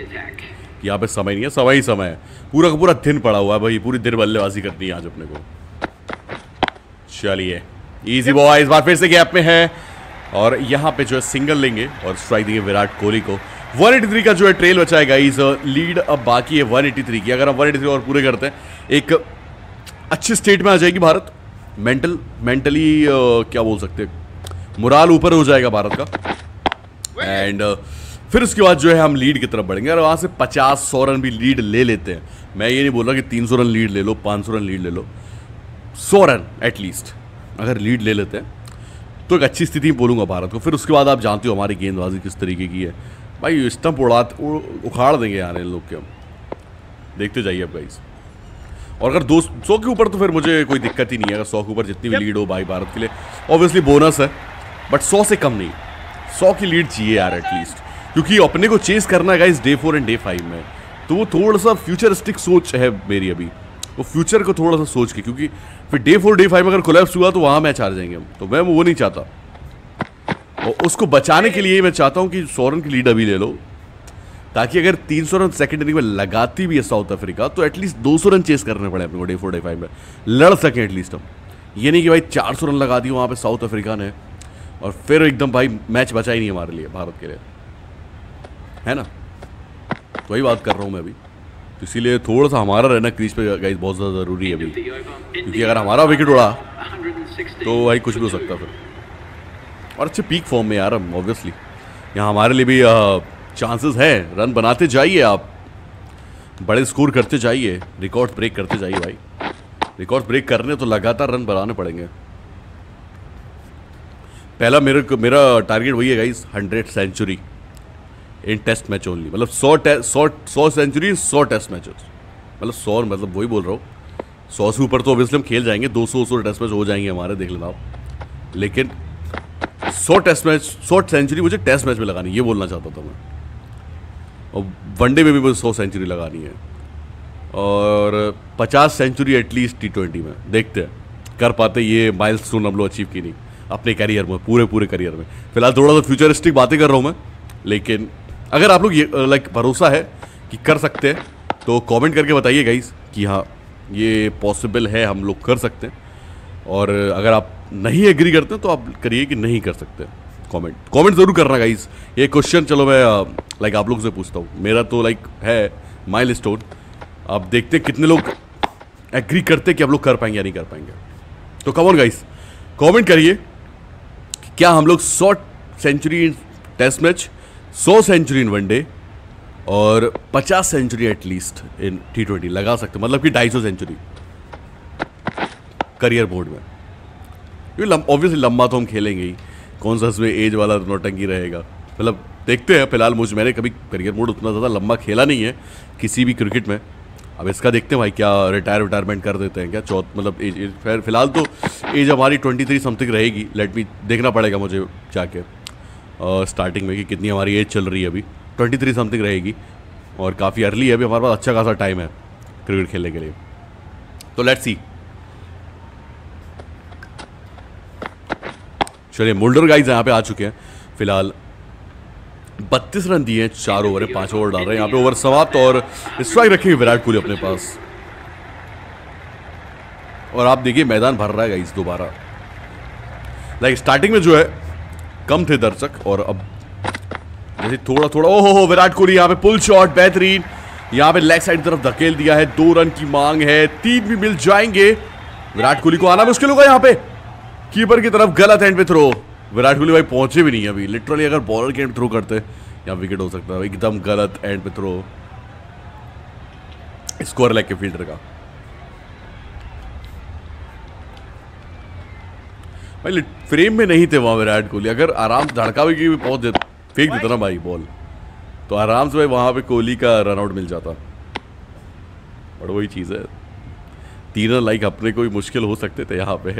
यहाँ पे समय नहीं है समय ही समय है। पूरा का पूरा दिन पड़ा हुआ है भाई पूरी दिन बल्लेबाजी करनी है आज अपने को। चलिए इजी बॉय इस बार फिर से गैप में है। और यहाँ पे जो है सिंगल लेंगे और स्ट्राइक देंगे विराट कोहली को। 183 का जो है ट्रेल बचाएगा इस लीड अब बाकी है 183 की। अगर हम 183 और पूरे करते हैं एक अच्छे स्टेट में आ जाएगी भारत। मेंटल मेंटली uh, क्या बोल सकते हैं? मुराल ऊपर हो जाएगा भारत का। एंड फिर उसके बाद जो है हम लीड की तरफ़ बढ़ेंगे और वहाँ से पचास सौ रन भी लीड ले लेते हैं। मैं ये नहीं बोल रहा कि तीन सौ रन लीड ले लो पाँच सौ रन लीड ले लो। सौ रन एटलीस्ट अगर लीड ले लेते हैं। तो एक अच्छी स्थिति में बोलूँगा भारत को। फिर उसके बाद आप जानते हो हमारी गेंदबाजी किस तरीके की है। भाई स्टंप उड़ा उखाड़ देंगे यार इन लोग के हम। देखते जाइए अब गाइस और अगर दो सौ के ऊपर तो फिर मुझे कोई दिक्कत ही नहीं है अगर सौ के ऊपर जितनी भी लीड हो भाई भारत के लिए। ऑब्वियसली बोनस है बट सौ से कम नहीं। सौ की लीड चाहिए यार एटलीस्ट क्योंकि अपने को चेस करना है guys day four and day five में। तो वो थोड़ा सा फ्यूचरिस्टिक सोच है मेरी अभी। वो फ्यूचर को थोड़ा सा सोच के, क्योंकि फिर डे फोर डे फाइव में अगर कोलेप्स हुआ तो वहाँ मैच हार जाएँगे हम। तो मैं वो नहीं चाहता। और उसको बचाने के लिए मैं चाहता हूँ कि सौ रन की लीड अभी ले लो। ताकि अगर 300 रन सेकेंड इनिंग में लगाती भी है साउथ अफ्रीका तो एटलीस्ट 200 रन चेस करने पड़े अपने को डे फोर डे फाइव में। लड़ सकें एटलीस्ट हम। ये नहीं कि भाई 400 रन लगा दिए वहाँ पे साउथ अफ्रीका ने। और फिर एकदम भाई मैच बचा ही नहीं हमारे लिए, भारत के लिए। है ना? तो वही बात कर रहा हूँ मैं अभी। तो इसीलिए थोड़ा सा हमारा रहना क्रीज पे गाइस बहुत ज़्यादा ज़रूरी है अभी। क्योंकि अगर हमारा विकेट उड़ा तो भाई कुछ भी हो सकता फिर। और अच्छे पीक फॉर्म में यार हम ऑब्वियसली यहाँ हमारे लिए भी चांसेस है। रन बनाते जाइए आप। बड़े स्कोर करते जाइए। रिकॉर्ड ब्रेक करते जाइए भाई। रिकॉर्ड ब्रेक करने तो लगातार रन बनाने पड़ेंगे। पहला मेरे मेरा टारगेट वही है guys hundred century in test match only मतलब सौ सौ सौ सेंचुरी सौ टेस्ट मैचेस मतलब सौ मतलब वही बोल रहा हूँ। सौ से ऊपर तो ऑब्वियसली हम खेल जाएँगे, दो सौ सौ टेस्ट मैच हो जाएँगे हमारे, देख लेना आप। लेकिन सौ टेस्ट मैच सौ सेंचुरी मुझे टेस्ट मैच में लगानी ये बोलना चाहता था मैं। और वनडे में भी मुझे सौ सेंचुरी लगानी है। और पचास सेंचुरी एटलीस्ट टी ट्वेंटी में, देखते हैं। कर पाते ये माइल स्टोन हम लोग अचीव की नहीं, अपने करियर में, पूरे पूरे करियर में। फ़िलहाल थोड़ा सा फ्यूचरिस्टिक बातें कर रहा हूँ मैं, लेकिन अगर आप लोग ये लाइक भरोसा है कि कर सकते हैं तो कमेंट करके बताइए गाइस कि हाँ ये पॉसिबल है, हम लोग कर सकते हैं। और अगर आप नहीं एग्री करते हैं तो आप करिए कि नहीं कर सकते कमेंट कमेंट ज़रूर करना गाइस ये क्वेश्चन चलो मैं लाइक आप लोग से पूछता हूँ। मेरा तो लाइक है माइल स्टोन आप देखते कितने लोग एग्री करते कि आप लोग कर पाएँगे या नहीं कर पाएँगे। तो कमॉन गाइस कमेंट करिए क्या हम लोग सौ सेंचुरी टेस्ट मैच सौ सेंचुरी इन वनडे और पचास century at least in T twenty लगा सकते मतलब कि ढाई सौ सेंचुरी करियर बोर्ड में। ऑब्वियसली लंबा तो हम खेलेंगे ही। कौन सा इसमें एज वाला नोटंगी रहेगा? मतलब देखते हैं, फ़िलहाल मुझ, मैंने कभी करियर मोड उतना ज़्यादा लंबा खेला नहीं है, किसी भी क्रिकेट में। अब इसका देखते हैं भाई, क्या रिटायर रिटायरमेंट कर देते हैं, क्या चौथ मतलब एज फ़िलहाल तो एज हमारी ट्वेंटी थ्री समथिंग रहेगी। लेट मी देखना पड़ेगा मुझे जाके। स्टार्टिंग में कि कितनी हमारी एज चल रही है अभी। ट्वेंटी थ्री समथिंग रहेगी और काफ़ी अर्ली है अभी। हमारे पास अच्छा खासा टाइम है क्रिकेट खेलने के लिए। तो लेट्स सी चलिए मोल्डर गाइज़ यहाँ पे आ चुके हैं। फ़िलहाल बत्तीस रन दिए हैं, चार ओवर है, पाँच ओवर डाल रहे हैं। यहाँ पे ओवर समाप्त और स्ट्राइक रखेंगे विराट कोहली अपने पास। और आप देखिए, मैदान भर रहा है गाइज़ दोबारा। लाइक स्टार्टिंग में जो है कम थे दर्शक, और अब जैसे थोड़ा थोड़ा ओहो हो विराट कोहली यहाँ पे पुल शॉट बेहतरीन। यहाँ पे लेग साइड तरफ़ धकेल दिया है, दो रन की मांग है, तीन भी मिल जाएँगे। विराट कोहली को आना मुश्किल होगा यहाँ पे। कीपर की तरफ़ गलत हैंड पे थ्रो विराट कोहली भाई पहुँचे भी नहीं अभी। लिटरली अगर बॉलर के एंड थ्रो करते, यहाँ विकेट हो सकता है। एकदम गलत एंड पे थ्रो स्कोर लेग के फील्डर का। भाई फ्रेम में नहीं थे वहाँ विराट कोहली अगर आराम धड़का भी पहुँच देते फेंक देता ना भाई बॉल तो आराम से भाई वहाँ पे कोहली का रन आउट मिल जाता। और वही चीज़ है। तीन लाइक अपने को भी मुश्किल हो सकते थे यहाँ पे।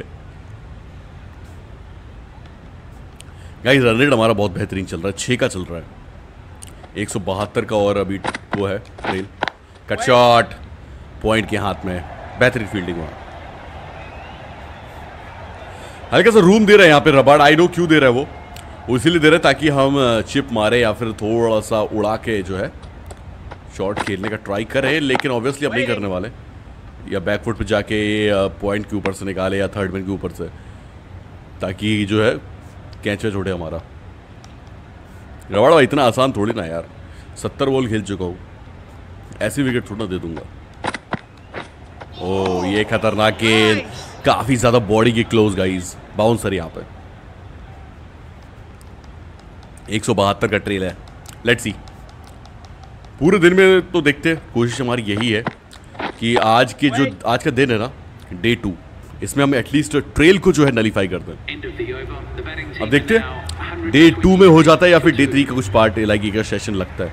गाइस रन रेट हमारा बहुत बेहतरीन चल रहा है छः का चल रहा है। एक सौ बहत्तर का और अभी वो है ट्रेल कट शॉट पॉइंट के हाथ में। बेहतरीन फील्डिंग वहाँ हल्का सा रूम दे रहे हैं यहाँ पे रबाड़। आई नो क्यों दे रहा है वो? इसीलिए दे रहे हैं ताकि हम चिप मारे या फिर थोड़ा सा उड़ा के जो है शॉट खेलने का ट्राई करें लेकिन ऑब्वियसली अब नहीं करने वाले। या बैकफुट पे जाके पॉइंट के ऊपर से निकाले या थर्ड मैन के ऊपर से ताकि जो है कैच वैच उठे हमारा रवाड़ा इतना आसान थोड़ी ना यार। सत्तर बॉल खेल चुका हूँ। ऐसी विकेट थोड़ा दे दूँगा। ओ ये खतरनाक गेंद। काफ़ी ज़्यादा बॉडी की क्लोज गाइज़ बाउंसर यहाँ पे। एक सौ बहत्तर का ट्रेल है। लेट्स सी पूरे दिन में तो देखते हैं कोशिश हमारी यही है कि आज के जो आज का दिन है ना डे टू इसमें हम एटलीस्ट ट्रेल को जो है नलीफाई करते हैं अब देखते हैं डे टू में हो जाता है या फिर डे थ्री का कुछ पार्ट लाइक का सेशन लगता है।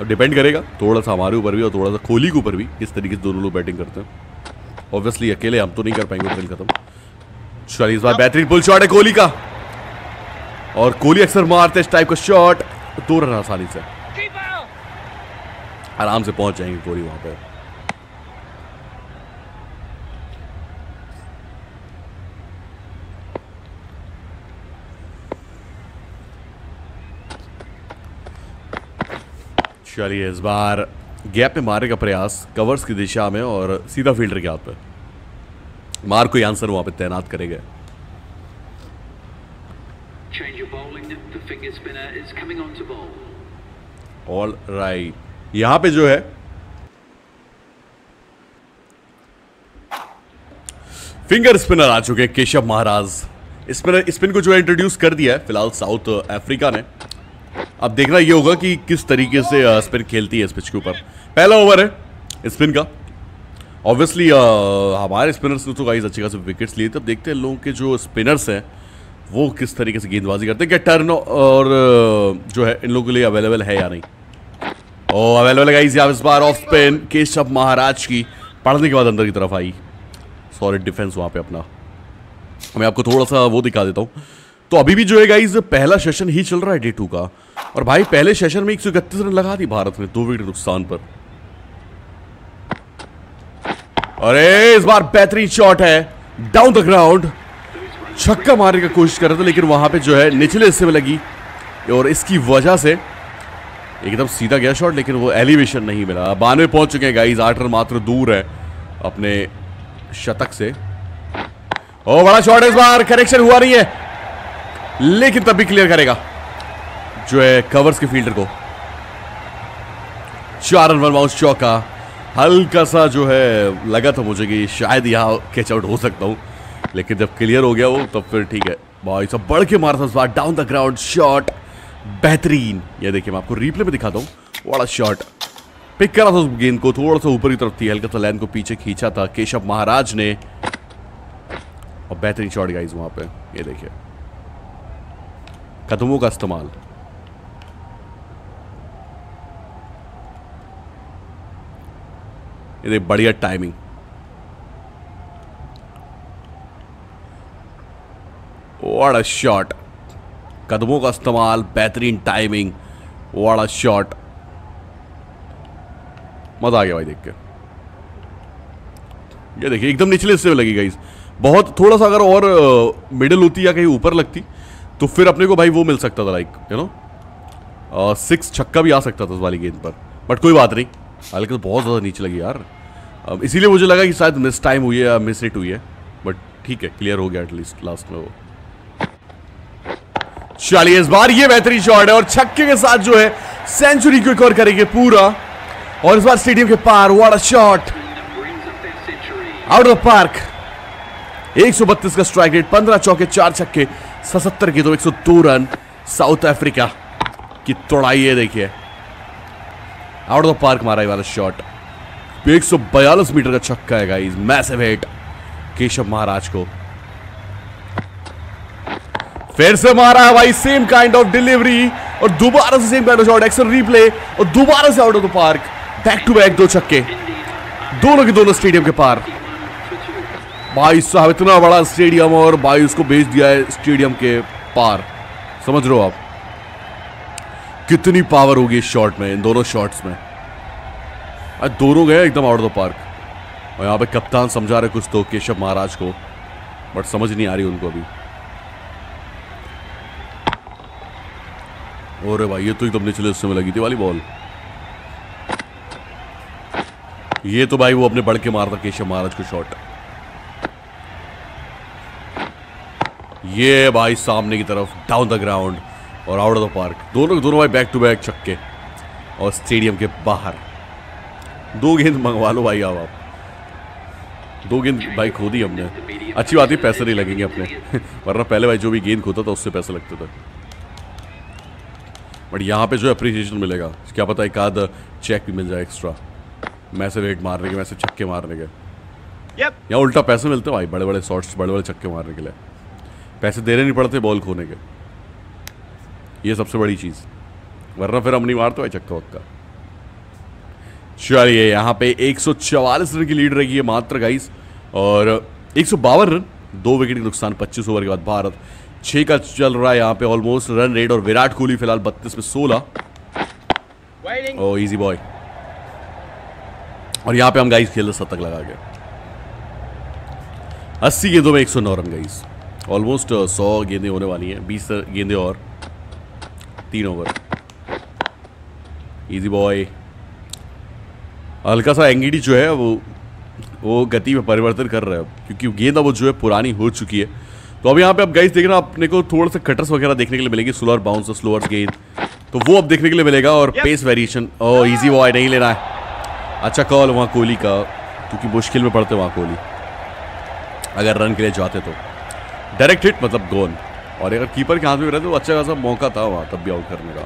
अब डिपेंड करेगा थोड़ा सा हमारे ऊपर भी और थोड़ा सा कोहली के ऊपर भी किस तरीके से दोनों लोग बैटिंग करते हैं। ऑब्वियसली अकेले हम तो नहीं कर पाएँगे ट्रेल खत्म। चलिए, इस बार बेहतरीन पुल शॉट है कोहली का। और कोहली अक्सर मारते इस टाइप का शॉट दो रन आसानी से। आराम से पहुँच जाएँगे कोहली वहाँ पर। चलिए, इस बार गैप में मारने का प्रयास कवर्स की दिशा में और सीधा फील्डर के हाथ पे। मार कोई आंसर वहाँ पे तैनात करेंगे। ऑल राइट यहाँ पे जो है फिंगर स्पिनर आ चुके केशव महाराज। स्पिन स्पिन को जो है इंट्रोड्यूस कर दिया है फ़िलहाल साउथ अफ्रीका ने। अब देखना ये होगा कि किस तरीके से स्पिन खेलती है इस पिच के ऊपर। पहला ओवर है स्पिन का। ऑब्वियसली हमारे स्पिनर्स ने तो गाइस अच्छे खासे विकेट्स लिए तब देखते हैं लोगों के जो स्पिनर्स हैं, वो किस तरीके से गेंदबाजी करते हैं। क्या टर्न और जो है, इन लोगों के लिए अवेलेबल है या नहीं? ओ अवेलेबल है यहाँ इस बार ऑफ़ स्पिन केशव महाराज की पढ़ने के बाद अंदर की तरफ़ आई। सॉरी डिफेंस वहाँ पे अपना। मैं आपको थोड़ा सा वो दिखा देता हूँ। तो अभी भी जो है गाइज़ पहला सेशन ही चल रहा है डे टू का। और भाई, पहले सेशन में एक सौ इकतीस रन लगा दी भारत ने, दो विकेट नुकसान पर। अरे इस बार बेहतरीन शॉट है। डाउन द ग्राउंड छक्का मारने की कोशिश कर रहे थे, लेकिन वहाँ पे जो है, निचले हिस्से में लगी। और इसकी वजह से एकदम सीधा गया शॉट, लेकिन वो एलिवेशन नहीं मिला। बानवे पहुँच चुके हैं गाइज़ आठ रन मात्र दूर है अपने शतक से। ओ बड़ा शॉट इस बार करेक्शन हुआ नहीं है। लेकिन तब भी क्लियर करेगा। जो है कवर्स के फील्डर को। चार रन वन बाउंस चौका हल्का सा जो है, लगा था मुझे कि शायद यहाँ कैच आउट हो सकता हूँ। लेकिन जब क्लियर हो गया वो, तब फिर ठीक है। भाई सब बढ़ के मारा था उस बार। डाउन द ग्राउंड शॉट बेहतरीन। ये देखिए, मैं आपको रिप्ले में दिखाता हूँ। बड़ा शॉट पिक करा था उस गेंद को थोड़ा सा ऊपर की तरफ़ थी। हल्का सा लैन को पीछे खींचा था केशव महाराज ने। और बेहतरीन शॉट गाइज़ वहाँ पे। ये देखिए। कदमों का इस्तेमाल। ये बढ़िया टाइमिंग वाड़ा शॉट कदमों का इस्तेमाल, बेहतरीन टाइमिंग वाड़ा शॉट मज़ा आ गया भाई देख के ये देखिए, एकदम निचले में लगी गई बहुत थोड़ा सा अगर और मिडिल होती या कहीं ऊपर लगती तो फिर अपने को भाई वो मिल सकता था लाइक यू नो सिक्स छक्का भी आ सकता था उस वाली गेंद पर। बट कोई बात नहीं। हालाँकि तो बहुत ज़्यादा नीचे लगी यार। अब इसीलिए मुझे लगा कि शायद मिस टाइम हुई है या मिस हिट हुई है बट ठीक है क्लियर हो गया एटलीस्ट लास्ट में वो। चलिए, इस बार ये बेहतरीन शॉट है और छक्के के साथ जो है सेंचुरी को एक करेंगे पूरा। और इस बार स्टेडियम के पार वाड़ा शॉट आउट ऑफ़ पार्क 132 का स्ट्राइक रेट 15 चौके, चार छक्के, सतहत्तर की तो 102 रन साउथ अफ्रीका की तोड़ाई है, देखिए। आउट ऑफ़ पार्क मारा वाला शॉट 142 मीटर का छक्का है guys massive hit Keshav Maharaj को। फिर से मारा है भाई सेम काइंड ऑफ़ डिलीवरी और दोबारा से same kind of shot action replay और दोबारा से out of the park back to back दो छक्के। दोनों के दोनों स्टेडियम के पार। भाई साहब, इतना बड़ा स्टेडियम और भाई उसको भेज दिया है स्टेडियम के पार। समझ रहे हो आप? कितनी पावर होगी इस शॉट में, इन दोनों शॉट्स में? आज दोनों गए एकदम आउट ऑफ़ द पार्क और यहाँ पे कप्तान समझा रहे कुछ तो केशव महाराज को। बट समझ नहीं आ रही उनको अभी। और भाई, ये तो एकदम निचले हिस्से में लगी थी वाली बॉल ये तो भाई वो अपने बढ़ के मारता केशव महाराज को शॉट ये भाई सामने की तरफ़ डाउन द ग्राउंड और आउट ऑफ़ द पार्क दोनों दोनों भाई बैक टू बैक छक्के और स्टेडियम के बाहर। दो गेंद मंगवा लो भाई आप आप। दो गेंद भाई खो दी हमने। अच्छी बात है पैसे नहीं लगेंगे अपने। वरना पहले भाई जो भी गेंद खोता था उससे पैसे लगते थे। बट यहाँ पे जो अप्रिसिएशन मिलेगा क्या पता एक आध चेक भी मिल जाए एक्स्ट्रा मैसे वेट मारने के मैसे छक्के मारने के। Yep. यहाँ उल्टा पैसे मिलते भाई बड़े बड़े शॉट्स बड़े बड़े छक्के मारने के लिए। पैसे देने नहीं पड़ते बॉल खोने के। ये सबसे बड़ी चीज़। वरना फिर हम नहीं मारते भाई चक्का वक्का। चलिए यहाँ पे एक रन की लीड रही है मात्र गाइस और एक रन दो विकेट के नुकसान 25 ओवर के बाद भारत। छह का चल रहा है यहाँ पे ऑलमोस्ट रन रेट और विराट कोहली फ़िलहाल बत्तीस में सोलह। ओ इजी बॉय और यहाँ पे हम गाइस खेल शतक लगा के। अस्सी गेंदों में एक सौ नौ रन गाइस ऑलमोस्ट सौ गेंदे होने वाली हैं बीस गेंदे और। तीन ओवर इजी बॉय हल्का सा एंगीडी जो है वो वो गति में परिवर्तन कर रहा है क्योंकि गेंद अब जो है पुरानी हो चुकी है। तो अब यहाँ पे अब गाइस देखना अपने को थोड़ा सा कटर्स वगैरह देखने के लिए मिलेंगे स्लोअर बाउंस स्लोअर गेंद तो वो अब देखने के लिए मिलेगा और pace variation oh easy boy नहीं लेना है। अच्छा कॉल वहाँ कोहली का क्योंकि मुश्किल में पड़ते वहाँ कोहली। अगर रन के लिए जाते तो। डायरेक्ट हिट मतलब गोल और अगर कीपर के हाथ में रहते तो अच्छा खासा मौका था वहाँ तब भी आउट करने का।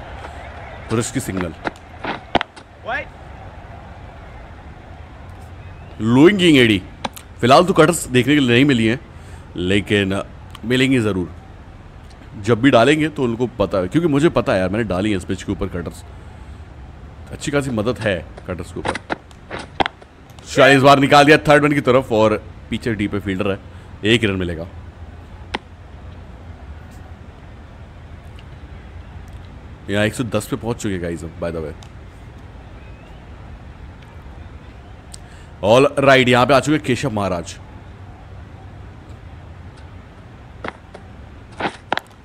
तो की सिग्नल लुइंग एडी फ़िलहाल तो कटर्स देखने के लिए नहीं मिली हैं लेकिन मिलेंगी ज़रूर। जब भी डालेंगे तो उनको पता है क्योंकि मुझे पता है यार मैंने डाली है इस पिच के ऊपर कटर्स अच्छी खासी मदद है कटर्स के ऊपर। शायद इस बार निकाल दिया थर्ड वन की तरफ़ और पीछे डी पे फील्डर है एक रन मिलेगा। यहाँ 110 पे पहुँच चुके guys by the way all right यहाँ पे आ चुके केशव महाराज।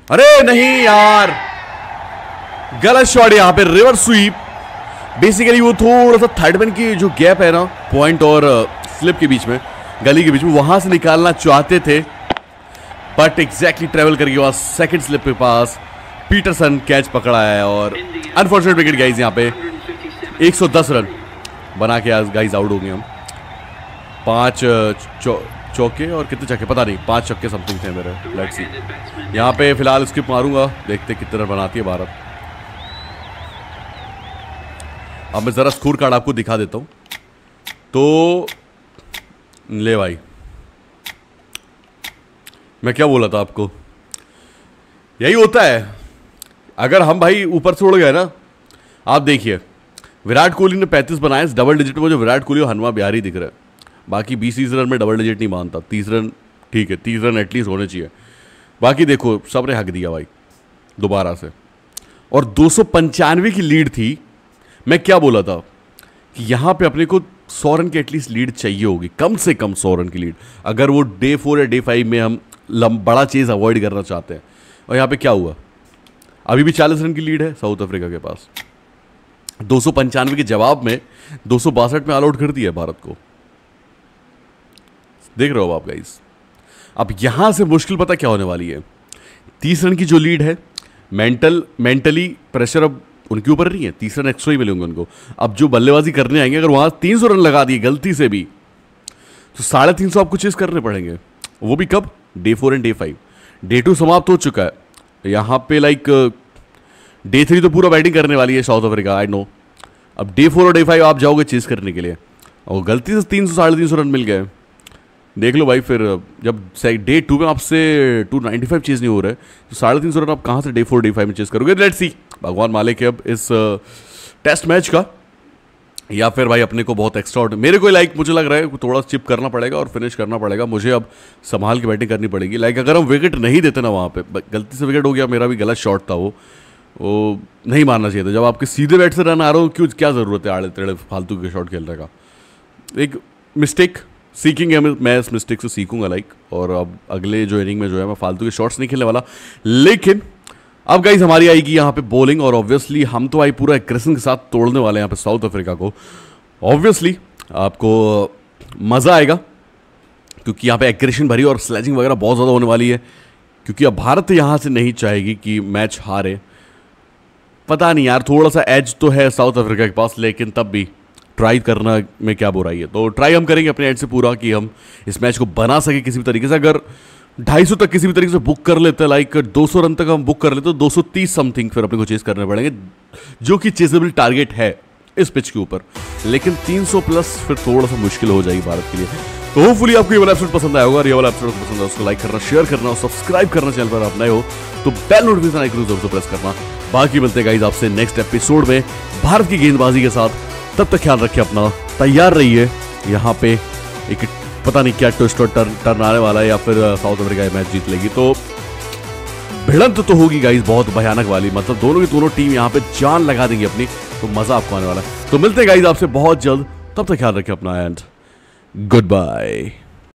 अरे नहीं यार! गलत शॉट यहाँ पे रिवर स्वीप बेसिकली वो थोड़ा सा थर्ड मैन की जो गैप है ना पॉइंट और स्लिप uh, के बीच में गली के बीच में वहाँ से निकालना चाहते थे। बट एग्जैक्टली ट्रेवल करके वहाँ सेकंड स्लिप के पास। पीटरसन कैच पकड़ा है और अनफॉर्चुनेट विकेट गाइज़ यहाँ पे। 110 रन बना के आज गाइज़ आउट हो गए हम। पाँच चौके और कितने चक्के पता नहीं, पाँच चक्के समथिंग थे मेरे लेट्स सी यहाँ पे फ़िलहाल स्किप मारूँगा, देखते कितने रन बनाती है भारत। अब मैं ज़रा स्कोर कार्ड आपको दिखा देता हूँ। तो ले भाई। मैं क्या बोला था आपको? यही होता है। अगर हम भाई ऊपर से उड़ गए ना, आप देखिए, विराट कोहली ने 35 बनाए डबल डिजिट में जो विराट कोहली और हनुमा बिहारी दिख रहा है। बाकी बीस तीस रन में डबल डिजिट नहीं मानता। तीस रन ठीक है, तीस रन एटलीस्ट होने चाहिए। बाकी देखो सबने हक दिया भाई, दोबारा से। और दो सौ पंचानवे की लीड थी, मैं क्या बोला था? कि यहाँ पे अपने को सौ रन की एटलीस्ट लीड चाहिए होगी, कम से कम सौ रन की लीड अगर वो डे फोर या डे फाइव में हम लम बड़ा चीज़ अवॉइड करना चाहते हैं, और यहाँ पे क्या हुआ? अभी भी चालीस रन की लीड है साउथ अफ्रीका के पास। दो सौ पंचानवे के जवाब में दो सौ बासठ में ऑल आउट कर दिया भारत को। देख रहे हो आप गाइस अब यहाँ से मुश्किल पता क्या होने वाली है। तीस रन की जो लीड है मेंटल मेंटली प्रेशर अब उनके ऊपर नहीं है। तीस रन एक्स्ट्रा ही मिलेंगे उनको। अब जो बल्लेबाजी करने आएँगे, अगर वहाँ तीन सौ रन लगा दिए गलती से भी तो साढ़े तीन सौ आपको चेस करने पड़ेंगे। वो भी कब? Day four and day five day two समाप्त हो चुका है। यहाँ पे लाइक डे थ्री तो पूरा बैटिंग करने वाली है साउथ अफ्रीका आई नो अब डे फोर और डे फाइव आप जाओगे चेस करने के लिए। और गलती से तीन सौ, साढ़े तीन सौ रन मिल गए। देख लो भाई फिर, जब डे टू में आपसे टू नाइन्टी फाइव चेज नहीं हो रहा है तो साढ़े तीन सौ रन आप कहाँ से डे फोर डे फाइव में चेज करोगे? लेट सी भगवान मालिक है अब इस टेस्ट मैच का। या फिर भाई अपने को बहुत एक्स्ट्रा मेरे को लाइक मुझे लग रहा है थोड़ा चिप करना पड़ेगा और फिनिश करना पड़ेगा। मुझे अब संभाल के बैटिंग करनी पड़ेगी। लाइक अगर हम विकेट नहीं देते ना वहाँ पे गलती से विकेट हो गया, मेरा भी गलत शॉट था वो। वो नहीं मारना चाहिए था। जब आपके सीधे बैट से रन आ रहा हो, क्यों, क्या ज़रूरत है आड़े तेड़े फालतू के शॉट खेलने का? एक मिस्टेक सीखेंगे मैं इस मिस्टेक से सीखूँगा लाइक और अब अगले जो इनिंग में जो है, मैं फालतू के शॉट्स नहीं खेलने वाला। लेकिन, अब गाइज़ हमारी आएगी यहाँ पे बॉलिंग और ऑब्वियसली हम तो आई पूरा एग्रेशन के साथ तोड़ने वाले हैं यहाँ पे साउथ अफ्रीका को। ऑब्वियसली आपको मज़ा आएगा, क्योंकि यहाँ पे एग्रेशन भरी और स्लेजिंग वगैरह बहुत ज़्यादा होने वाली है, क्योंकि अब भारत यहाँ से नहीं चाहेगी कि मैच हारे। पता नहीं यार, थोड़ा सा एज तो है साउथ अफ्रीका के पास, लेकिन तब भी ट्राई करना में क्या बुराई है। तो ट्राई हम करेंगे अपने एंड से पूरा कि हम इस मैच को बना सके किसी भी तरीके से। अगर 250 तक किसी भी तरीके से बुक कर लेते हैं लाइक 200 रन तक हम बुक कर लेते तो 230 समथिंग फिर अपने को चेज करने पड़ेंगे, जो कि चेजेबल टारगेट है इस पिच के ऊपर। लेकिन 300 प्लस फिर थोड़ा सा मुश्किल हो जाएगी भारत के लिए। तो होपफुली आपको ये वाला एपिसोड पसंद आया होगा ये वाला एपिसोड पसंद है, उसको लाइक करना शेयर करना, और सब्सक्राइब करना चैनल पर आप नए हो तो बेल नोटिफिकेशन आइकन ज़रूर प्रेस करना। बाकी मिलते गाइज़ आपसे नेक्स्ट एपिसोड में। भारत की गेंदबाजी के साथ तब तक ख्याल रखिए अपना, तैयार रहिए। यहाँ पे एक पता नहीं क्या ट्विस्ट और टर्न टर्न आने वाला है या फिर साउथ अफ्रीका मैच जीत लेगी। तो भिड़ंत तो होगी गाइज़ बहुत भयानक वाली। मतलब दोनों की दोनों टीम यहाँ पे जान लगा देंगी अपनी तो मज़ा आपको आने वाला है। तो मिलते गाइस आपसे बहुत जल्द। तब तक ख्याल रखिए अपना एंड गुड बाय